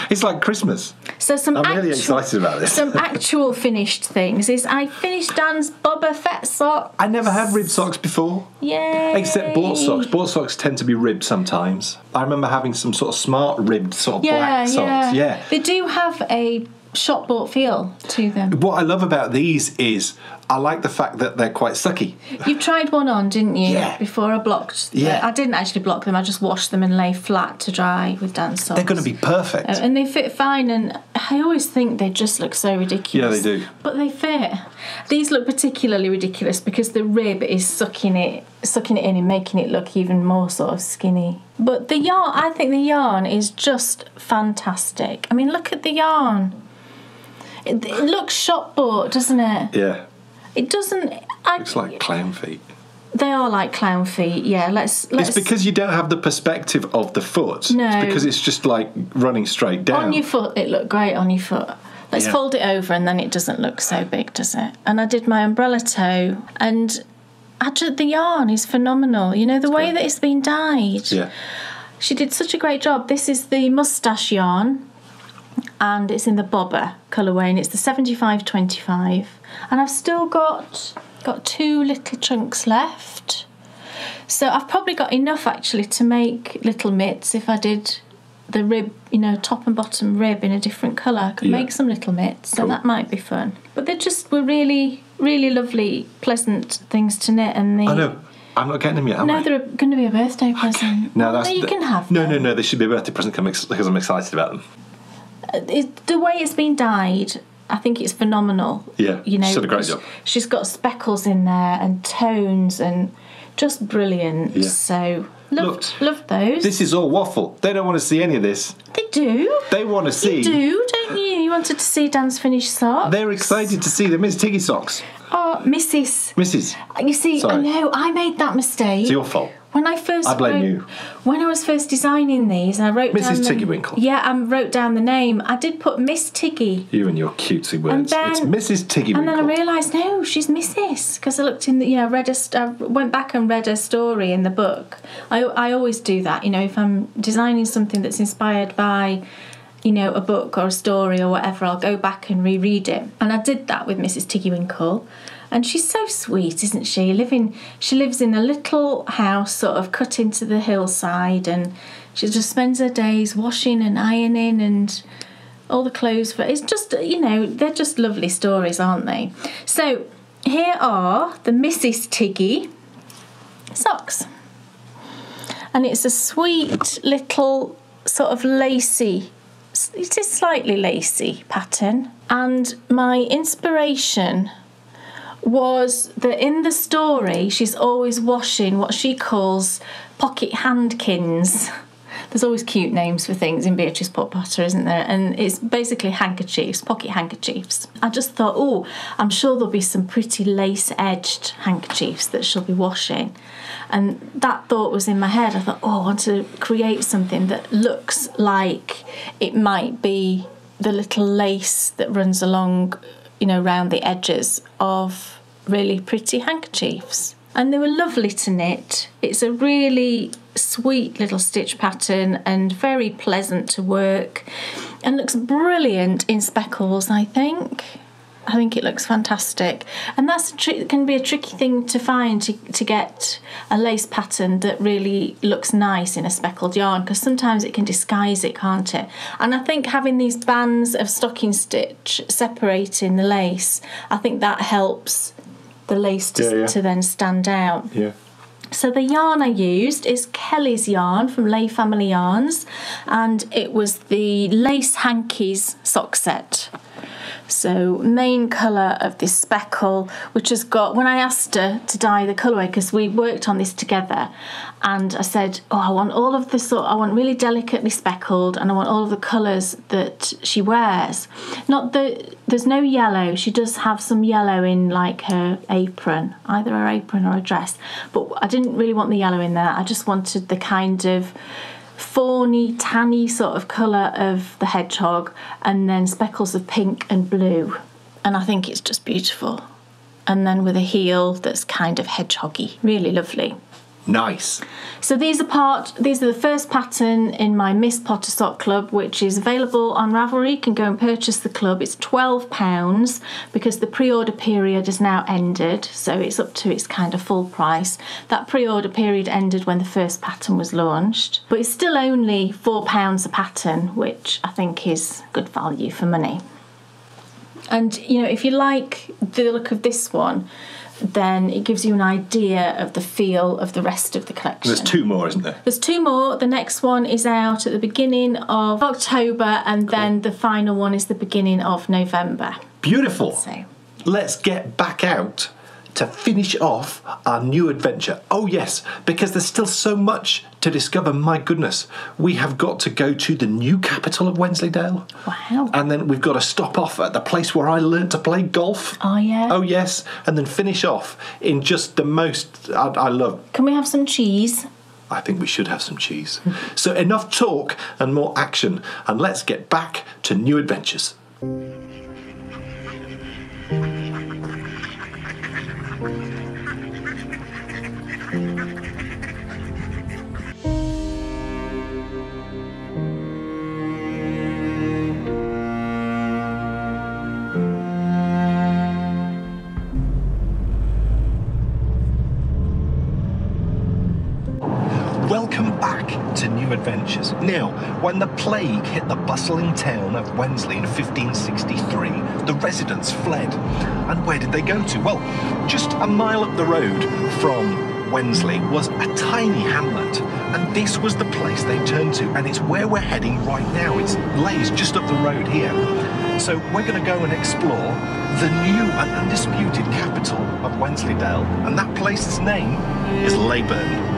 It's like Christmas. So some I'm really excited about this. Some actual finished things is I finished Dan's Boba Fett sock. I never had ribbed socks before. Yeah. Except bought socks. Bought socks tend to be ribbed sometimes. I remember having some sort of smart ribbed sort of Yeah, black socks. yeah, Yeah. They do have a shop bought feel to them. What I love about these is I like the fact that they're quite sucky. You tried one on, didn't you? Yeah. Before I blocked. Yeah. I didn't actually block them. I just washed them and lay flat to dry with Dan's socks. They're going to be perfect. Uh, and they fit fine and i always think they just look so ridiculous Yeah, they do. but they fit these look particularly ridiculous because the rib is sucking it sucking it in and making it look even more sort of skinny but the yarn i think the yarn is just fantastic i mean look at the yarn it, it looks shop bought doesn't it yeah. it doesn't I, Looks like clown feet. they are like clown feet yeah let's let's It's because you don't have the perspective of the foot. No. It's because it's just like running straight down. On your foot, it looked great on your foot. Let's Yeah. fold it over and then it doesn't look so big, does it? And I did my umbrella toe and ju- the yarn is phenomenal. You know, the way great. that it's been dyed. yeah. She did such a great job. This is the mustache yarn and it's in the Boba colourway and it's the 7525. And I've still got got two little chunks left. So I've probably got enough actually to make little mitts if I did the rib, you know, top and bottom rib in a different colour. I could Yeah. make some little mitts, so Cool. that might be fun. But they just were really, really lovely, pleasant things to knit. And the I know. I'm not getting them yet, am no, I? they're going to be a birthday present. No, that's you the- can have. No, them. no, no. They should be a birthday present 'cause because I'm excited about them. Uh, it, the way it's been dyed, I think it's phenomenal. Yeah, you know, she's done a great job. She's got speckles in there and tones and just brilliant. Yeah. So loved, Look, loved those. This is all waffle. They don't want to see any of this. they do. They want to see. You do, don't you? You wanted to see Dan's finished sock. They're excited to see the Miss Tiggy socks. Oh, Mrs. Mrs. You see, I know I made that mistake. It's your fault. When I first I blame wrote- you. When I was first designing these, and I wrote down Mrs. the- Tiggywinkle. Yeah, I wrote down the name. I did put Miss Tiggy. You and your cutesy words. then- it's Mrs. Tiggy And then I realised, no, she's Mrs. Because I looked in the, you know, read a, I went back and read a story in the book. I, I always do that, you know, if I'm designing something that's inspired by, you know, a book or a story or whatever, I'll go back and reread it. And I did that with Mrs. Tiggywinkle. And she's so sweet, isn't she? Living, she lives in a little house, sort of cut into the hillside, and she just spends her days washing and ironing and all the clothes for it's just you know they're just lovely stories aren't they so here are the mrs tiggy socks and it's a sweet little sort of lacy. It is slightly lacy pattern, and my inspiration was that in the story she's always washing what she calls pocket handkins. There's always cute names for things in Beatrice Pot Potter, isn't there? And it's basically handkerchiefs, pocket handkerchiefs. I just thought, oh, I'm sure there'll be some pretty lace edged handkerchiefs that she'll be washing. And that thought was in my head. I thought, oh, I want to create something that looks like it might be the little lace that runs along, you know, round the edges of really pretty handkerchiefs. And they were lovely to knit. It's a really sweet little stitch pattern and very pleasant to work and looks brilliant in speckles, I think. I think it looks fantastic, and that's a tri- can be a tricky thing to find to, to get a lace pattern that really looks nice in a speckled yarn because sometimes it can disguise it, can't it? And I think having these bands of stocking stitch separating the lace, I think that helps the lace to, Yeah, yeah. to then stand out. Yeah. So the yarn I used is Kelly's yarn from Lay Family Yarns, and it was the Lace Hankies sock set. So main colour of this speckle, which has got when I asked her to dye the colourway because we worked on this together, and I said, oh, I want all of the sort, I want really delicately speckled, and I want all of the colours that she wears. Not the there's no yellow. She does have some yellow in like her apron, either her apron or her dress, but I didn't really want the yellow in there. I just wanted the kind of fawny, tanny sort of colour of the hedgehog, and then speckles of pink and blue. And I think it's just beautiful. And then with a heel that's kind of hedgehoggy, really lovely. Nice. So these are part. These are the first pattern in my Miss Potter Sock Club, which is available on Ravelry. You can go and purchase the club. It's twelve pounds because the pre-order period is now ended, so it's up to its kind of full price. That pre-order period ended when the first pattern was launched, but it's still only four pounds a pattern, which I think is good value for money. And you know, if you like the look of this one, then it gives you an idea of the feel of the rest of the collection. There's two more, isn't there? There's two more. The next one is out at the beginning of October, and then the final one is the beginning of November. Beautiful. So, Let's get back out to finish off our new adventure. Oh, yes, because there's still so much to discover. My goodness, we have got to go to the new capital of Wensleydale. wow. And then we've got to stop off at the place where I learned to play golf. oh yeah. Oh, yes. And then finish off in just the most. I, I love. Can we have some cheese? I think we should have some cheese. so, enough talk and more action. And let's get back to new adventures. Adventures. Now, when the plague hit the bustling town of Wensley in 1563, the residents fled. And where did they go to? Well, just a mile up the road from Wensley was a tiny hamlet, and this was the place they turned to, and it's where we're heading right now. It's lays just up the road here. So we're going to go and explore the new and undisputed capital of Wensleydale, and that place's name is Leyburn.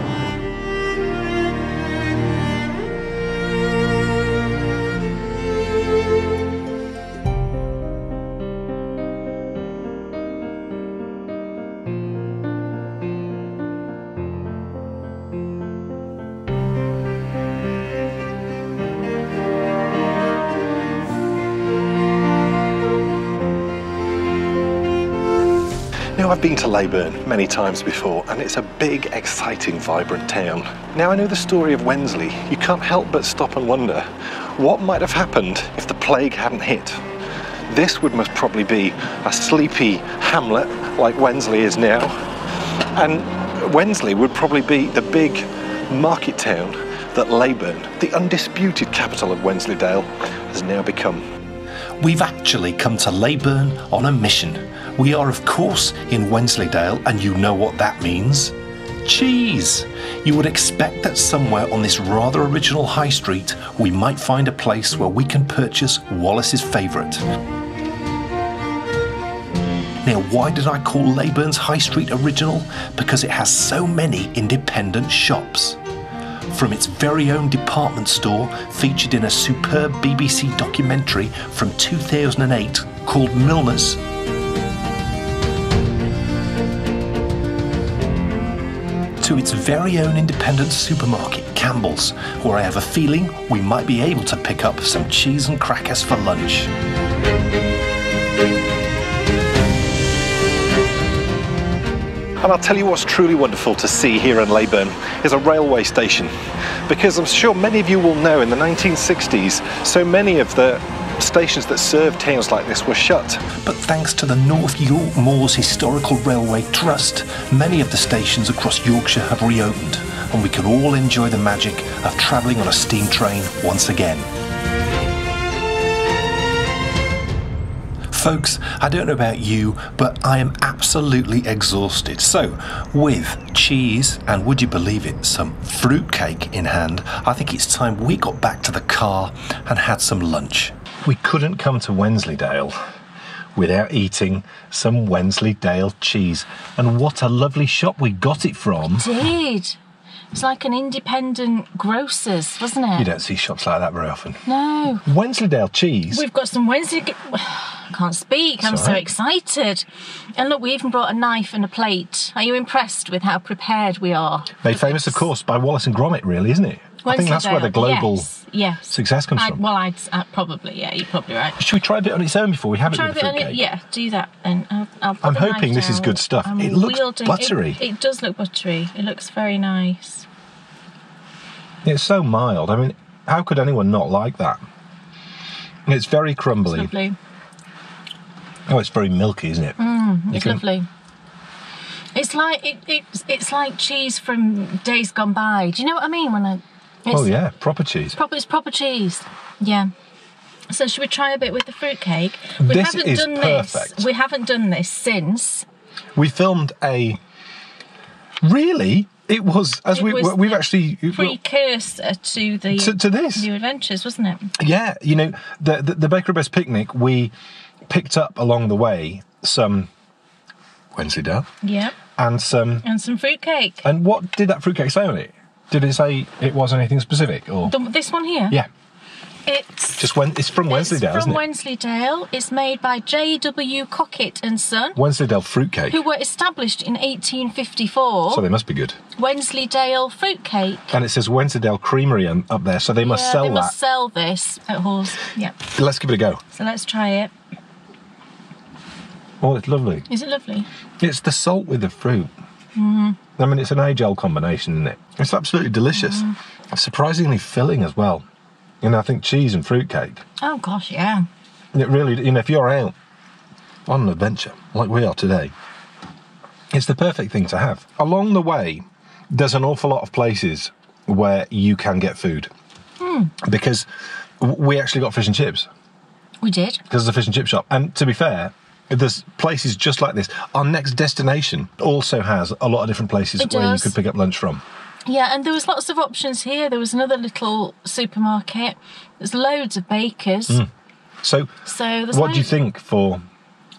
Been to Leyburn many times before, and it's a big, exciting, vibrant town. Now I know the story of Wensley. You can't help but stop and wonder what might have happened if the plague hadn't hit. This would most probably be a sleepy hamlet like Wensley is now, and Wensley would probably be the big market town that Leyburn, the undisputed capital of Wensleydale, has now become. We've actually come to Leyburn on a mission. We are, of course, in Wensleydale, and you know what that means cheese. You would expect that somewhere on this rather original high street we might find a place where we can purchase Wallace's favourite. Now, why did I call Leyburn's High Street original? Because it has so many independent shops. From its very own department store, featured in a superb BBC documentary from 2008 called Milner's, to its very own independent supermarket, Campbell's, where I have a feeling we might be able to pick up some cheese and crackers for lunch. And I'll tell you what's truly wonderful to see here in Leyburn is a railway station. Because I'm sure many of you will know in the 1960s, so many of the stations that served towns like this were shut. But thanks to the North York Moors Historical Railway Trust, many of the stations across Yorkshire have reopened, and we can all enjoy the magic of travelling on a steam train once again. Folks, I don't know about you, but I am absolutely exhausted. So, with cheese and would you believe it, some fruitcake in hand, I think it's time we got back to the car and had some lunch. We couldn't come to Wensleydale without eating some Wensleydale cheese. And what a lovely shop we got it from. Indeed. It's like an independent grocer's, wasn't it? You don't see shops like that very often. No. Wensleydale cheese. We've got some Wednesday. I can't speak. I'm It's so excited. And look, we even brought a knife and a plate. Are you impressed with how prepared we are? Made famous, of course, by Wallace and Gromit, really, isn't it? I think that's where the global yes, yes. success comes I'd, from. Well, I'd uh, probably, yeah, you're probably right. Should we try a bit on its own before we have Try it a with bit the on it. Yeah, do that. And I'll, I'll I'm the hoping this is good stuff. I'm It looks wielding- buttery. It, it does look buttery. It looks very nice. It's so mild. I mean, how could anyone not like that? It's very It's crumbly. lovely. Oh, it's very milky, isn't it? Mm, It's lovely. It's like it, it's it's like cheese from days gone by. Do you know what I mean? When I it's Oh yeah, proper cheese. proper it's proper cheese. Yeah. So should we try a bit with the fruitcake? We This haven't is done perfect. this. We haven't done this since. We filmed a. Really, it was as It we was we've actually precursor to the to, to this. New Adventures, wasn't it? Yeah, you know the the, the Bakery Bears picnic. We picked up along the way some Wensleydale Yeah. and some. And some fruitcake. And what did that fruitcake say on it? Did it say it was anything specific or? The, this one here. Yeah, It's just when it's from Wensleydale, it's from it? Wensleydale. It's made by J.W. Cockett and Son, Wensleydale fruitcake. who were established in 1854. So they must be good. Wensleydale fruitcake. And it says Wensleydale Creamery up there, so they must yeah, sell they that. They must sell this at Hawes. Yeah. Let's give it a go. So let's try it. Oh, it's lovely. Is it lovely? It's the salt with the fruit. Mm-hmm. I mean, it's an age-old combination, isn't it? It's absolutely delicious. Mm-hmm. Surprisingly filling as well. You know, I think cheese and fruitcake. Oh gosh, yeah. It really, you know, if you're out on an adventure like we are today, it's the perfect thing to have. Along the way, there's an awful lot of places where you can get food Hmm. because we actually got fish and chips. We did. because there's a fish and chip shop. And to be fair, there's places just like this. Our next destination also has a lot of different places It where you could pick up lunch from. Yeah, and there was lots of options here. There was another little supermarket. There's loads of bakers. So, So Hmm. what do you think for?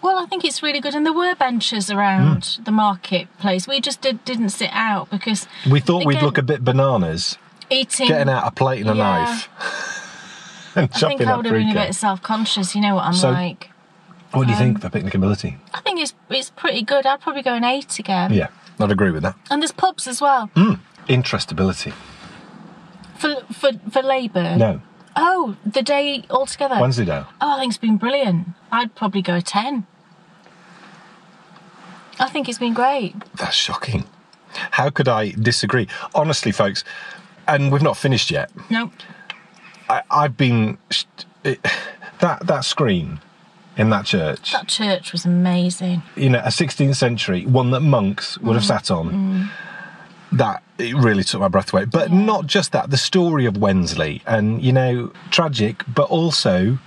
Well, I think it's really good, and there were benches around Hmm. the marketplace. We just did, didn't sit out because We thought we'd look a bit bananas, eating. getting out a plate and a Yeah. knife and I think I would have been a bit self-conscious. You know what I'm So- like. What do you um, think for picnicability? I think it's it's pretty good. I'd probably go an eight again. Yeah, I'd agree with that. And there's pubs as well Interestability. for for for labour. No, Oh, the day altogether. Wensleydale. Oh, I think it's been brilliant. I'd probably go a 10. I think it's been great. That's shocking. How could I disagree? Honestly, folks, and we've not finished yet. Nope. I, I've been it, that that screen in that church. That church was amazing. you know, a 16th century one that monks would Mm. have sat on. That it really took my breath away. But not just that, the story of Wensley and you know, tragic, but also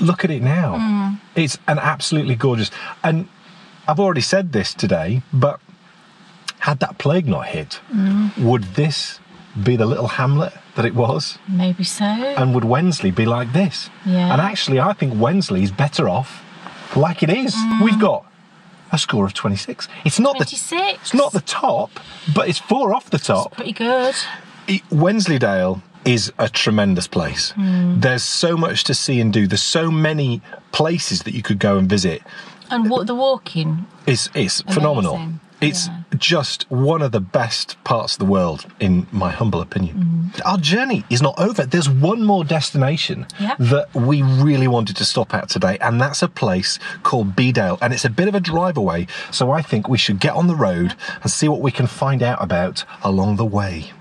look at it now. Mm. It's an absolutely gorgeous. And I've already said this today, but had that plague not hit, would this be the little hamlet that it was? Maybe so. And would Wensley be like this? Yeah. And actually, I think Wensley is better off like it is. Mm. We've got a score of 26. It's not the 26. it's not the top, but it's four off the top. It's pretty good. E- Wensleydale is a tremendous place. Hmm. There's so much to see and do. There's so many places that you could go and visit. And what the walking. It's it's phenomenal. It's Yeah. just one of the best parts of the world, in my humble opinion. Mm. Our journey is not over. There's one more destination Yeah. that we really wanted to stop at today, and that's a place called Bedale. And it's a bit of a drive away, so I think we should get on the road and see what we can find out about along the way.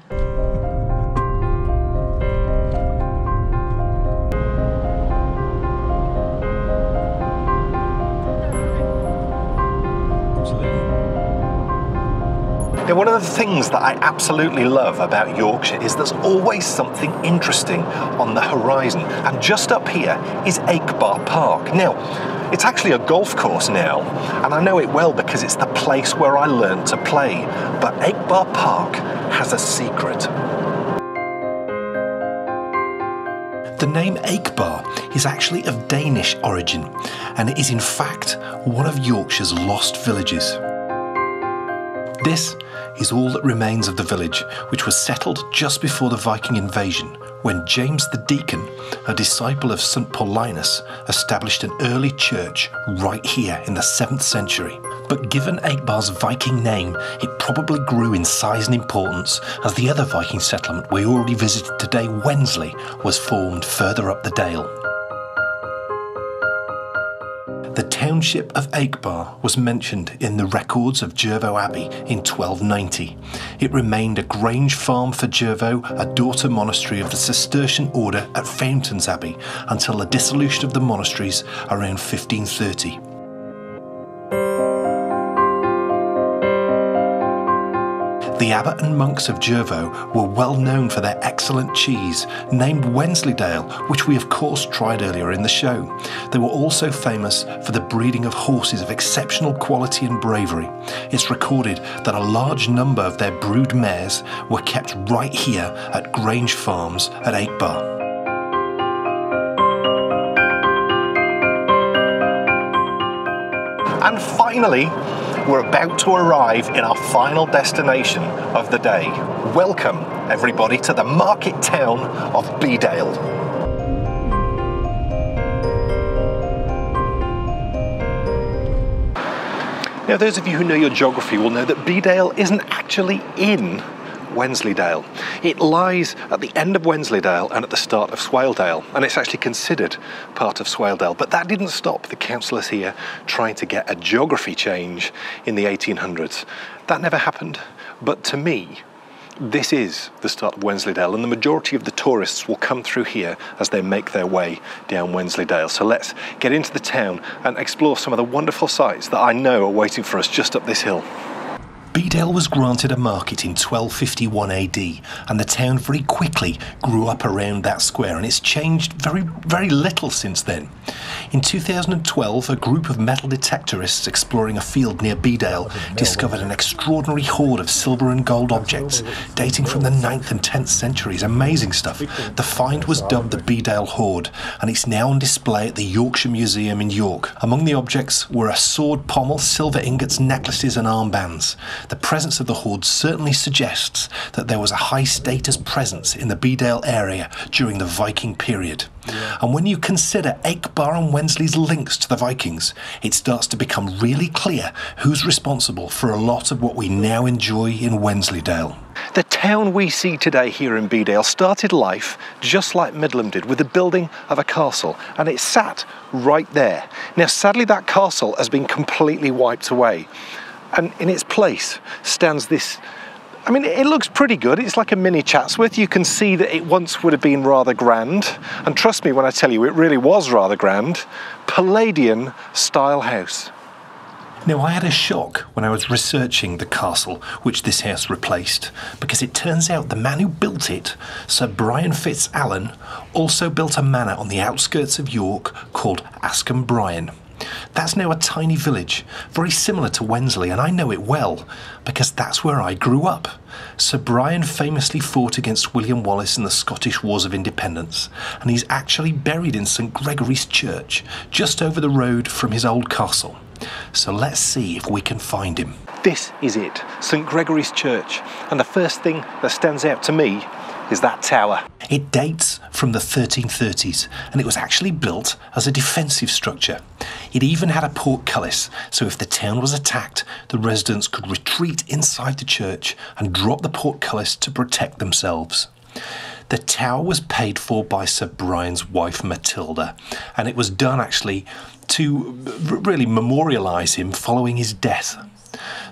Now, one of the things that I absolutely love about Yorkshire is there's always something interesting on the horizon. And just up here is Akebar Park. Now, it's actually a golf course now, and I know it well because it's the place where I learned to play. But Akebar Park has a secret. The name Akebar is actually of Danish origin, and it is in fact one of Yorkshire's lost villages. This is all that remains of the village, which was settled just before the Viking invasion, when James the Deacon, a disciple of St Paulinus, established an early church right here in the 7th century. But given Akebar's Viking name, it probably grew in size and importance as the other Viking settlement we already visited today, Wensley, was formed further up the dale. The township of Akebar was mentioned in the records of Jervaulx Abbey in 1290. It remained a grange farm for Jervaulx, a daughter monastery of the Cistercian order at Fountains Abbey, until the dissolution of the monasteries around 1530. The abbot and monks of Jervaulx were well known for their excellent cheese, named Wensleydale, which we of course tried earlier in the show. They were also famous for the breeding of horses of exceptional quality and bravery. It's recorded that a large number of their brood mares were kept right here at Grange Farms at Akebar. And finally, we're about to arrive in our final destination of the day. Welcome, everybody, to the market town of Bedale. Now, those of you who know your geography will know that Bedale isn't actually in Wensleydale. It lies at the end of Wensleydale and at the start of Swaledale, and it's actually considered part of Swaledale. But that didn't stop the councillors here trying to get a geography change in the 1800s. That never happened. But to me, this is the start of Wensleydale, and the majority of the tourists will come through here as they make their way down Wensleydale. So let's get into the town and explore some of the wonderful sights that I know are waiting for us just up this hill. Bedale was granted a market in 1251 AD, and the town very quickly grew up around that square, and it's changed very, very little since then. In 2012, a group of metal detectorists exploring a field near Bedale discovered an extraordinary hoard of silver and gold objects dating from the 9th and 10th centuries. Amazing stuff. The find was dubbed the Bedale Hoard, and it's now on display at the Yorkshire Museum in York. Among the objects were a sword pommel, silver ingots, necklaces, and armbands. The presence of the hoard certainly suggests that there was a high status presence in the Bedale area during the Viking period. And when you consider Akebar and Wensley's links to the Vikings, it starts to become really clear who's responsible for a lot of what we now enjoy in Wensleydale. The town we see today here in Bedale started life just like Middleham did with the building of a castle, and it sat right there. Now, sadly, that castle has been completely wiped away, and in its place stands this. I mean, it looks pretty good. It's like a mini Chatsworth. You can see that it once would have been rather grand. And trust me when I tell you, it really was rather grand. Palladian style house. Now, I had a shock when I was researching the castle which this house replaced, because it turns out the man who built it, Sir Brian FitzAlan, also built a manor on the outskirts of York called Askham Bryan. That's now a tiny village, very similar to Wensley, and I know it well because that's where I grew up. Sir Brian famously fought against William Wallace in the Scottish Wars of Independence, and he's actually buried in St Gregory's Church, just over the road from his old castle. So let's see if we can find him. This is it, St Gregory's Church, and the first thing that stands out to me is that tower. It dates from the 1330s and it was actually built as a defensive structure. It even had a portcullis, so if the town was attacked, the residents could retreat inside the church and drop the portcullis to protect themselves. The tower was paid for by Sir Brian's wife Matilda, and it was done actually to really memorialise him following his death.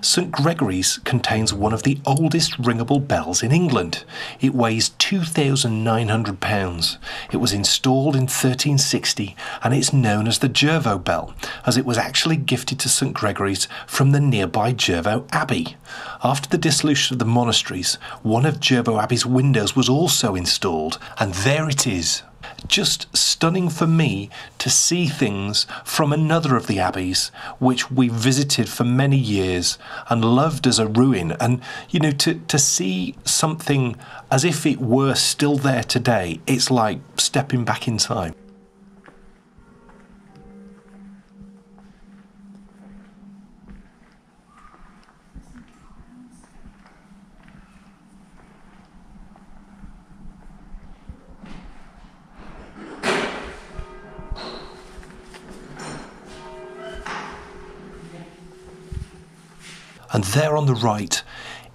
St Gregory's contains one of the oldest ringable bells in England. It weighs 2,900 pounds. It was installed in 1360 and it's known as the Jervaulx bell, as it was actually gifted to St Gregory's from the nearby Jervaulx Abbey. After the dissolution of the monasteries, one of Jervaulx Abbey's windows was also installed, and there it is just stunning for me to see things from another of the abbeys which we visited for many years and loved as a ruin. And you know to to see something as if it were still there today it's like stepping back in time and there on the right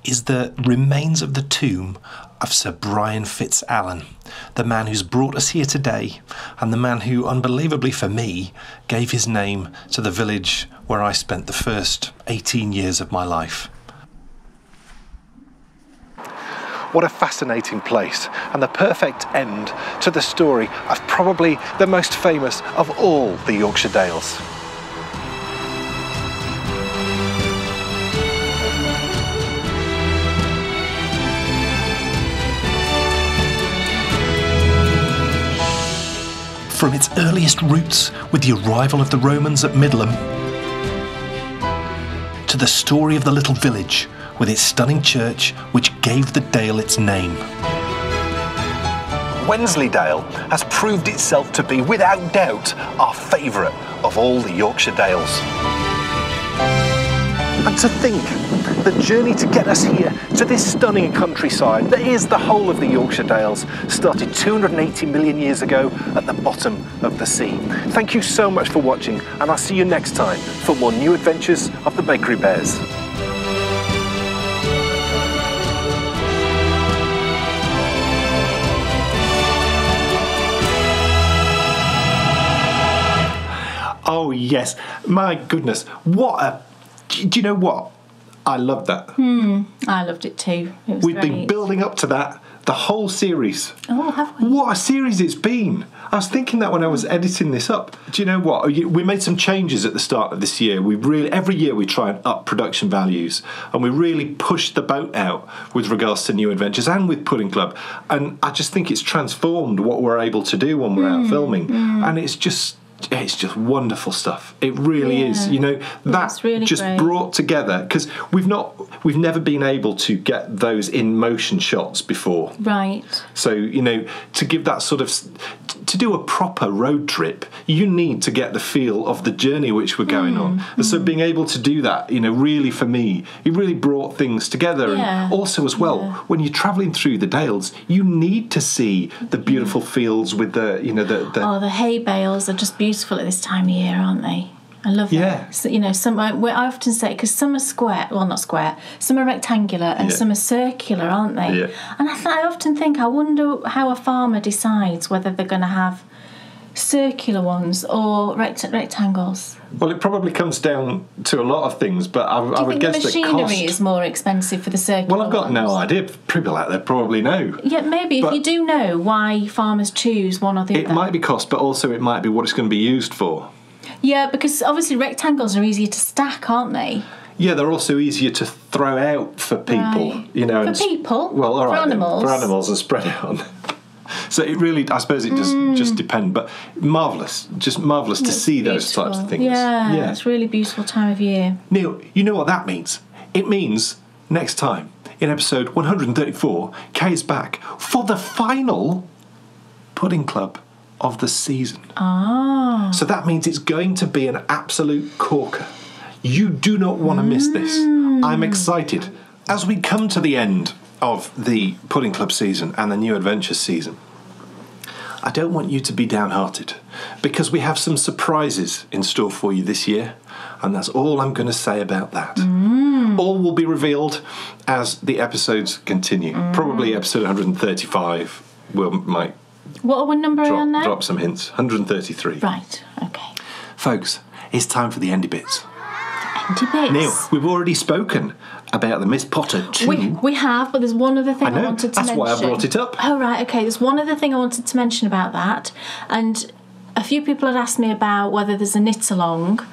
is the remains of the tomb of Sir Brian FitzAlan, the man who's brought us here today, and the man who, unbelievably for me, gave his name to the village where I spent the first 18 years of my life. What a fascinating place, and the perfect end to the story of probably the most famous of all the Yorkshire Dales. From its earliest roots with the arrival of the Romans at Middleham, to the story of the little village with its stunning church which gave the dale its name. Wensleydale has proved itself to be, without doubt, our favourite of all the Yorkshire Dales. And to think, the journey to get us here to this stunning countryside that is the whole of the Yorkshire Dales started 280 million years ago at the bottom of the sea. Thank you so much for watching, and I'll see you next time for more new adventures of the Bakery Bears. Oh yes, my goodness, what a! Do you know what? I loved that. I loved it too. It was We've been building up to that the whole series. Oh, have we? What a series it's been! I was thinking that when I was editing this up. Do you know what? We made some changes at the start of this year. We really every year we try and up production values, and we really push the boat out with regards to new adventures and with Pudding Club. And I just think it's transformed what we're able to do when we're Mm, out filming, and it's just. It's just wonderful stuff. It really is. You know that really just great. brought together because we've not, we've never been able to get those in motion shots before. Right. So you know, to give that sort of to do a proper road trip, you need to get the feel of the journey which we're going Hmm, on. And so being able to do that, you know, really for me, it really brought things together. Yeah, And also as well, yeah. when you're travelling through the Dales, you need to see the beautiful fields with the you know the, the Oh, the hay bales are just beautiful at this time of year, aren't they? I love Yeah. them. So, you know, some I, I often say because some are square, well, not square. Some are rectangular and Yeah. some are circular, aren't they? Yeah. And I, th- I often think, I wonder how a farmer decides whether they're going to have circular ones or rect- rectangles. Well, it probably comes down to a lot of things, but I, I would the guess that machinery cost. is more expensive for the circular? well, I've got no idea. People out there probably know. Yeah, maybe But- if you do know why farmers choose one or the It other. might be cost, but also it might be what it's going to be used for. Yeah, because obviously rectangles are easier to stack, aren't they? Yeah, they're also easier to throw out for people. Right. You know, For people? Well, all For right, then, animals? for animals and spread it on. So it really, I suppose it does just depend, but marvelous, just marvelous to see those types of things. Yeah, yeah, it's really beautiful time of year. Neil, you know what that means? It means next time in episode 134, Kay is back for the final pudding club of the season. Ah. So that means it's going to be an absolute corker. You do not want to miss this. I'm excited. As we come to the end of the Pudding Club season and the New Adventures season, I don't want you to be downhearted because we have some surprises in store for you this year, and that's all I'm going to say about that. Mm. All will be revealed as the episodes continue. Mm. Probably episode 135 will might What are we number drop, on now? drop some hints. 133. Right, okay. Folks, it's time for the endy bits. Empty bits. Neil, we've already spoken about the Miss Potter 2. We, we have, but there's one other thing I I, wanted to that's mention. That's why I brought it up. Oh, right, okay. There's one other thing I wanted to mention about that. And a few people had asked me about whether there's a knit along.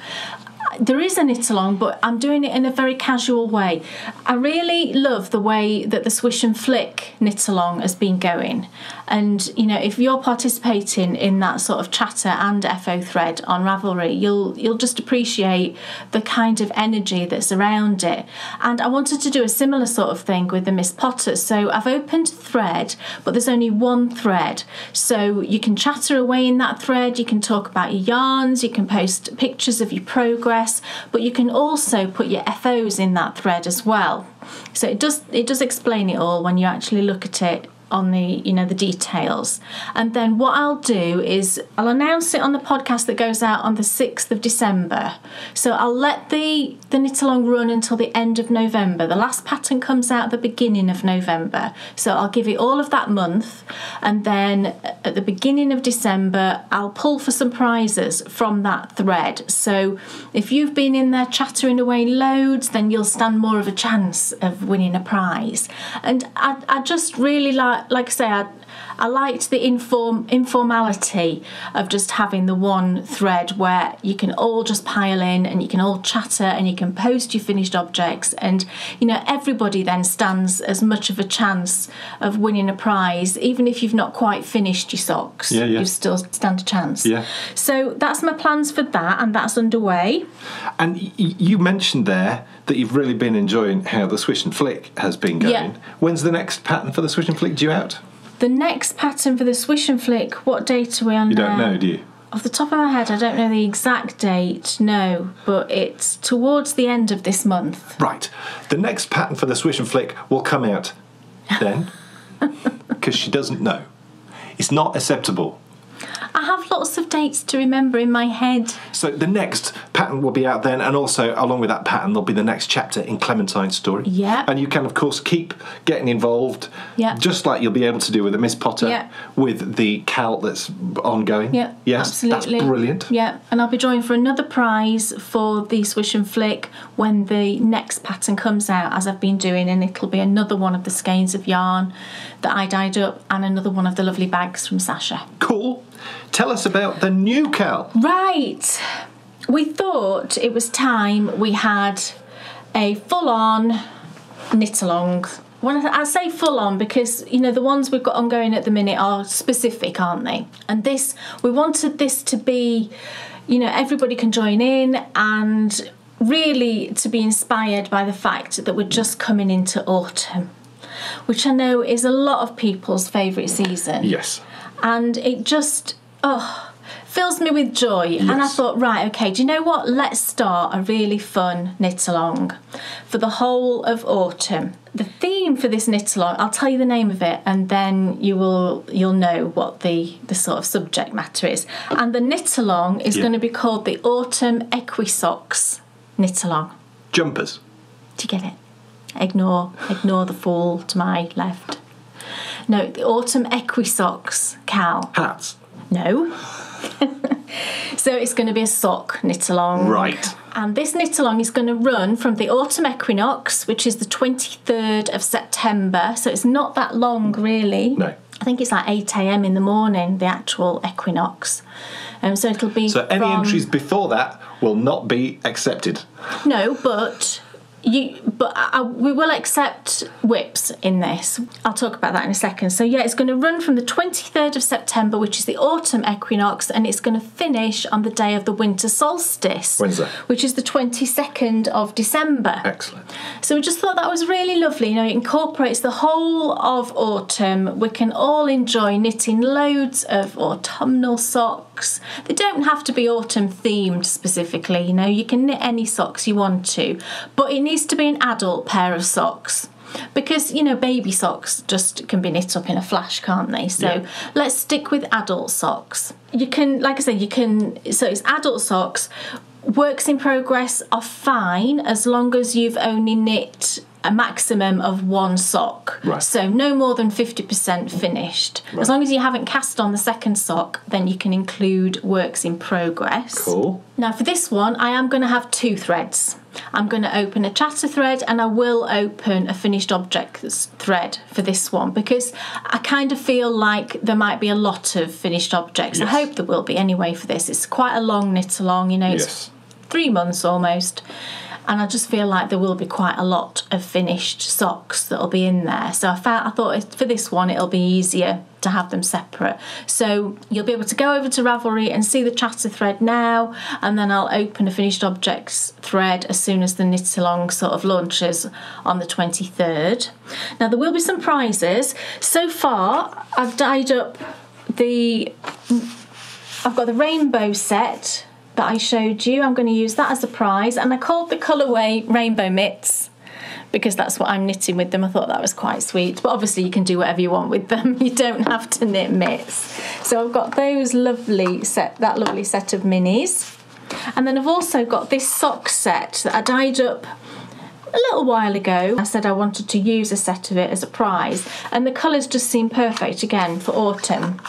There is a knit along, but I'm doing it in a very casual way. I really love the way that the Swish and Flick knit along has been going. And you know, if you're participating in that sort of chatter and FO thread on Ravelry, you'll you'll just appreciate the kind of energy that's around it. And I wanted to do a similar sort of thing with the Miss Potter. So I've opened thread, but there's only one thread. So you can chatter away in that thread, you can talk about your yarns, you can post pictures of your progress, but you can also put your FOs in that thread as well. So it does it does explain it all when you actually look at it on the you know the details. And then what i'll do is i'll announce it on the podcast that goes out on the 6th of december. So i'll let the the knit along run until the end of november. The last pattern comes out at the beginning of november. So i'll give it all of that month. And then at the beginning of december i'll pull for some prizes from that thread. So if you've been in there chattering away loads then you'll stand more of a chance of winning a prize. And i, I just really like like I say, I, I liked the inform informality of just having the one thread where you can all just pile in and you can all chatter and you can post your finished objects and you know everybody then stands as much of a chance of winning a prize even if you've not quite finished your socks Yeah, yeah. you still stand a chance Yeah. so that's my plans for that and that's underway And y- you mentioned there that you've really been enjoying how the Swish and Flick has been going. Yeah. When's the next pattern for the Swish and Flick due out? The next pattern for the swish and flick what date are we on You don't now? know, do you? Off the top of my head, I don't know the exact date, no, but it's towards the end of this month. Right. The next pattern for the Swish and Flick will come out then because she doesn't know. It's not acceptable. I have lots of dates to remember in my head. So the next pattern will be out then, and also along with that pattern, there'll be the next chapter in Clementine's story. Yeah. And you can, of course, keep getting involved. Yeah. Just like you'll be able to do with the Miss Potter, Yeah. with the KAL that's ongoing. Yeah, Yes. absolutely. That's brilliant. Yeah, and I'll be drawing for another prize for the Swish and Flick when the next pattern comes out, as I've been doing, and it'll be another one of the skeins of yarn that I dyed up, and another one of the lovely bags from Sasha. Cool. Tell us about the new KAL. Right. We thought it was time we had a full on knit along. When I say full on because you know the ones we've got ongoing at the minute are specific, aren't they? And this we wanted this to be, you know, everybody can join in and really to be inspired by the fact that we're just coming into autumn, which I know is a lot of people's favourite season Yes. And it just oh fills me with joy and i thought right okay do you know what let's start a really fun knit along for the whole of autumn the theme for this knit along i'll tell you the name of it and then you will you'll know what the the sort of subject matter is and the knit along is Yeah. going to be called the autumn equisocks knit along Jumpers. do you get it? Ignore, ignore the fool to my left. No, the autumn equisocks, KAL. Hats. No. so it's going to be a sock knit along. Right. And this knit along is going to run from the autumn equinox, which is the 23rd of September. So it's not that long, really. No. I think it's like 8 a.m. in the morning, the actual equinox. Um, so it'll be. So any from- entries before that will not be accepted. No, but you but I, we will accept whips in this i'll talk about that in a second so yeah it's going to run from the 23rd of september which is the autumn equinox and it's going to finish on the day of the winter solstice which is the 22nd of december Excellent. so we just thought that was really lovely. You know, it incorporates the whole of autumn. We can all enjoy knitting loads of autumnal socks. They don't have to be autumn themed specifically, you know, you can knit any socks you want to, but it needs to be an adult pair of socks. Because you know, baby socks just can be knit up in a flash, can't they? So Yeah. let's stick with adult socks. You can, like I said, you can. So it's adult socks. Works in progress are fine as long as you've only knit a maximum of one sock. Right. So no more than 50% finished. Right. As long as you haven't cast on the second sock, then you can include works in progress. Cool. Now for this one, I am going to have two threads. I'm going to open a chatter thread and I will open a finished objects thread for this one because I kind of feel like there might be a lot of finished objects. I hope there will be anyway for this. It's quite a long knit along, you know, it's Yes. three months almost. And I just feel like there will be quite a lot of finished socks that'll be in there. So I felt I thought for this one it'll be easier to have them separate. So you'll be able to go over to Ravelry and see the chatter thread now, and then I'll open a finished objects thread as soon as the knit along sort of launches on the 23rd. Now there will be some prizes. So far I've dyed up the I've got the rainbow set that I showed you. I'm going to use that as a prize, and I called the colourway rainbow mitts because that's what I'm knitting with them. I thought that was quite sweet, but obviously you can do whatever you want with them. You don't have to knit mitts. So I've got those lovely set, that lovely set of minis, and then I've also got this sock set that I dyed up a little while ago. I said I wanted to use a set of it as a prize, and the colours just seem perfect again for autumn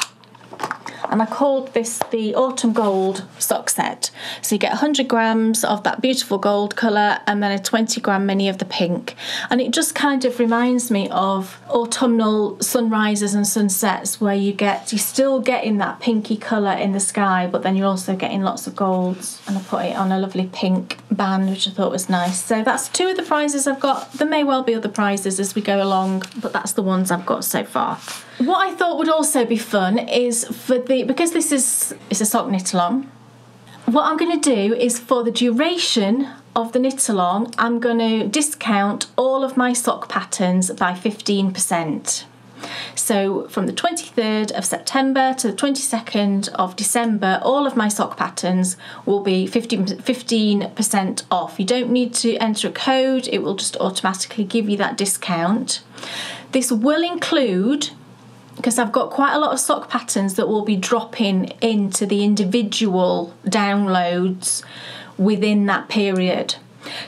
and I called this the autumn gold sock set. So you get 100 grams of that beautiful gold colour and then a 20 gram mini of the pink. And it just kind of reminds me of autumnal sunrises and sunsets where you get, you're still getting that pinky colour in the sky, but then you're also getting lots of golds. And I put it on a lovely pink band, which I thought was nice. So that's two of the prizes I've got. There may well be other prizes as we go along, but that's the ones I've got so far. What I thought would also be fun is for the because this is it's a sock knit along. What I'm going to do is for the duration of the knit along, I'm going to discount all of my sock patterns by 15%. So from the 23rd of September to the 22nd of December, all of my sock patterns will be 15, 15% off. You don't need to enter a code, it will just automatically give you that discount. This will include because I've got quite a lot of sock patterns that will be dropping into the individual downloads within that period.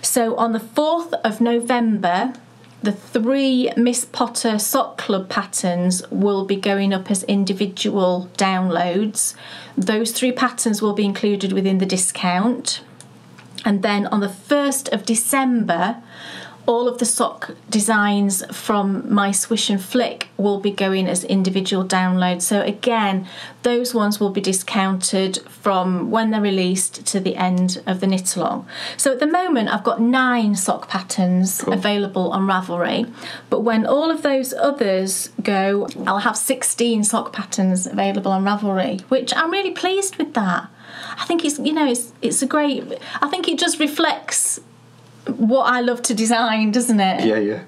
So on the 4th of November, the three Miss Potter Sock Club patterns will be going up as individual downloads. Those three patterns will be included within the discount. And then on the 1st of December, all of the sock designs from my Swish and Flick will be going as individual downloads. So again, those ones will be discounted from when they're released to the end of the knit along. So at the moment, I've got nine sock patterns available on Ravelry, but when all of those others go, I'll have 16 sock patterns available on Ravelry, which I'm really pleased with that. I think it's you know it's it's a great. I think it just reflects what I love to design, doesn't it? Yeah, yeah.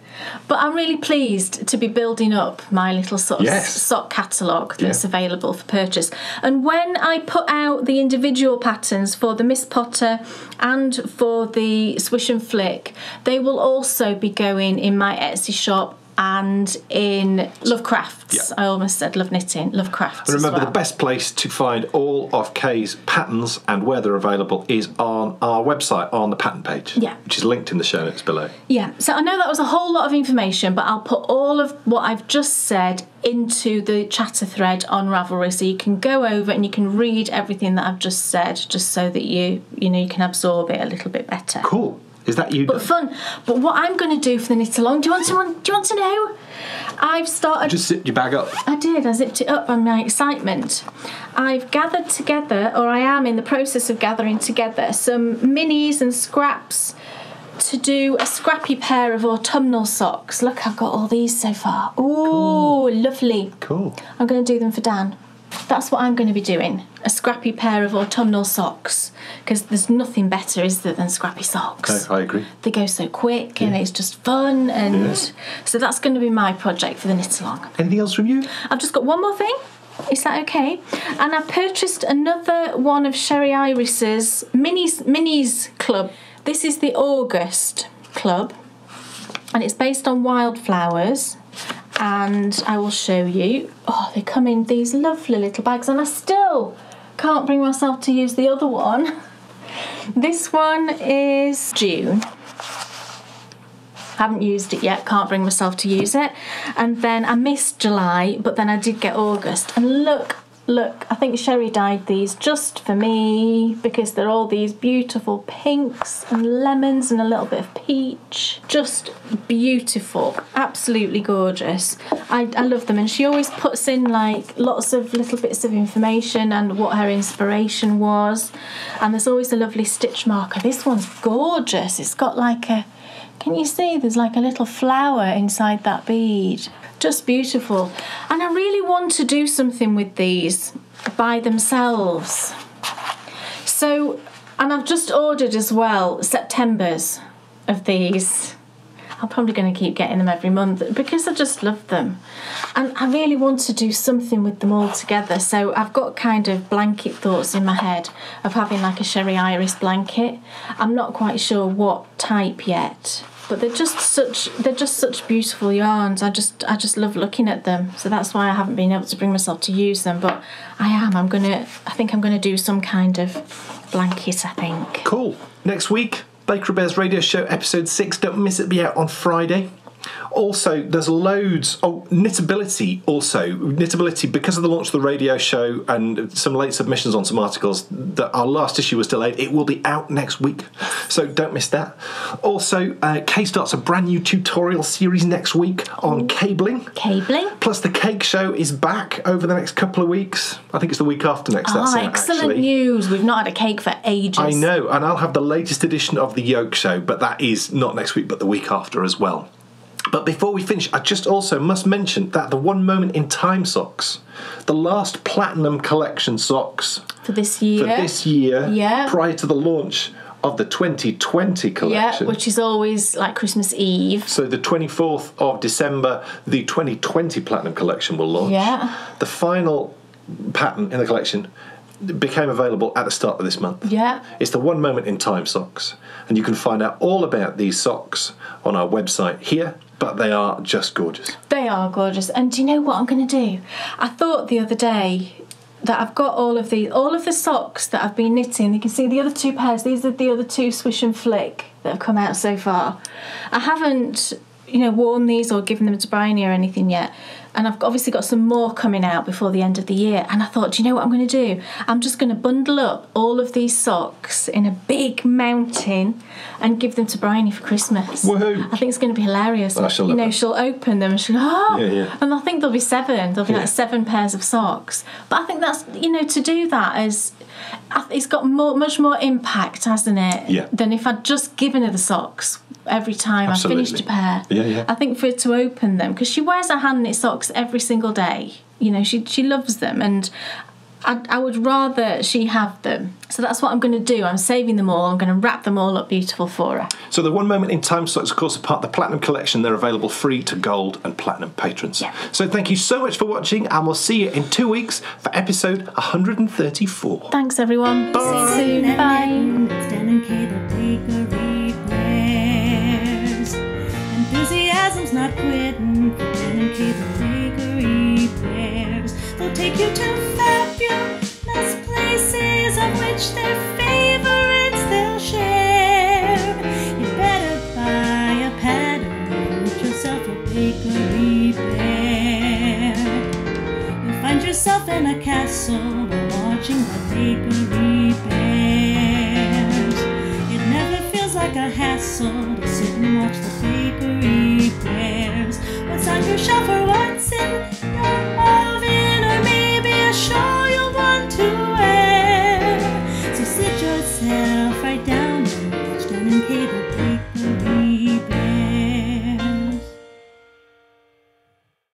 But I'm really pleased to be building up my little sort of Yes. sock catalogue that's Yeah. available for purchase. And when I put out the individual patterns for the Miss Potter and for the Swish and Flick, they will also be going in my Etsy shop and in Love Crafts. Yeah. I almost said Love Knitting, Love Crafts. And remember, well. the best place to find all of Kay's patterns and where they're available is on our website on the pattern page, Yeah. which is linked in the show notes below. Yeah, so I know that was a whole lot of information, but I'll put all of what I've just said into the chatter thread on Ravelry, so you can go over and you can read everything that I've just said, just so that you you know you can absorb it a little bit better. Cool. Is that you? But fun. But what I'm going to do for the knit along? Do you want to want, do you want to know? I've started. Just sit your bag up. I did. I zipped it up on my excitement. I've gathered together, or I am in the process of gathering together, some minis and scraps to do a scrappy pair of autumnal socks. Look, I've got all these so far. Ooh, lovely. Cool. I'm going to do them for Dan. That's what I'm going to be doing. A scrappy pair of autumnal socks. Because there's nothing better, is there, than scrappy socks? I agree. They go so quick and it's just fun. And so that's going to be my project for the knit along. Anything else from you? I've just got one more thing. Is that okay? And I purchased another one of Sherry Iris's Minis Minis Club. This is the August Club, and it's based on wildflowers. And I will show you. Oh, they come in these lovely little bags, and I still can't bring myself to use the other one. This one is June haven't used it yet, can't bring myself to use it. And then I missed July, but then I did get August. And look, look, I think Sherry dyed these just for me because they're all these beautiful pinks and lemons and a little bit of peach. Just beautiful, absolutely gorgeous. I, I love them. And she always puts in like lots of little bits of information and what her inspiration was. And there's always a lovely stitch marker. This one's gorgeous. It's got like a can you see there's like a little flower inside that bead? Just beautiful. And I really want to do something with these by themselves. So, and I've just ordered as well September's of these. I'm probably going to keep getting them every month because I just love them. And I really want to do something with them all together. So I've got kind of blanket thoughts in my head of having like a Sherry Iris blanket. I'm not quite sure what type yet. But they're just such they're just such beautiful yarns. I just I just love looking at them. So that's why I haven't been able to bring myself to use them. But I am. I'm gonna I think I'm gonna do some kind of blanket, I think. Cool. Next week, Baker Bears Radio Show episode six. Don't miss it. Be out on Friday. Also, there's loads. Oh, Knitability also. Knitability, because of the launch of the radio show and some late submissions on some articles, that our last issue was delayed. It will be out next week, so don't miss that. Also, uh, Kay starts a brand new tutorial series next week on cabling. Cabling. Plus, the cake show is back over the next couple of weeks. I think it's the week after next. that's Ah, it, excellent actually. news. We've not had a cake for ages. I know, and I'll have the latest edition of the Yoke Show, but that is not next week, but the week after as well. But before we finish, I just also must mention that the One Moment in Time socks, the last Platinum Collection socks For this year. for this year, Yeah. prior to the launch of the 2020 collection. Yeah, which is always like Christmas Eve. so the 24th of December, the 2020 Platinum Collection will launch. Yeah. The final pattern in the collection became available at the start of this month. Yeah. It's the One Moment in Time socks. And you can find out all about these socks on our website here, but they are just gorgeous. They are gorgeous. And do you know what I'm going to do? I thought the other day that I've got all of these, all of the socks that I've been knitting. You can see the other two pairs. These are the other two Swish and Flick that have come out so far. I haven't, you know, worn these or given them to Bryony or anything yet. And I've obviously got some more coming out before the end of the year. And I thought, do you know what I'm going to do? I'm just going to bundle up all of these socks in a big mountain and give them to Bryony for Christmas. Woohoo. I think it's going to be hilarious. Shall you know, she'll open them and she'll oh, Yeah, yeah. and I think there'll be seven. There'll be Yeah. like seven pairs of socks. But I think that's you know to do that is it's got more much more impact, hasn't it? Yeah. Than if I'd just given her the socks every time Absolutely. I finished a pair. Yeah, yeah. I think for her to open them because she wears her hand knit socks every single day. You know, she she loves them and. I, I would rather she have them. So that's what I'm going to do. I'm saving them all. I'm going to wrap them all up beautiful for her. So the One Moment in Time socks, of course, are part of the Platinum Collection. They're available free to Gold and Platinum patrons. Yeah. So thank you so much for watching, and we'll see you in two weeks for episode 134. Thanks, everyone. See you soon. Bye. Not quitting and Kay, the bakery bears. They'll take you to fabulous places of which their favorites they'll share. You better buy a pattern, get yourself a bakery bear. You'll find yourself in a castle watching the bakery bears. It never feels like a hassle to sit and watch the on your shelf or once in your box.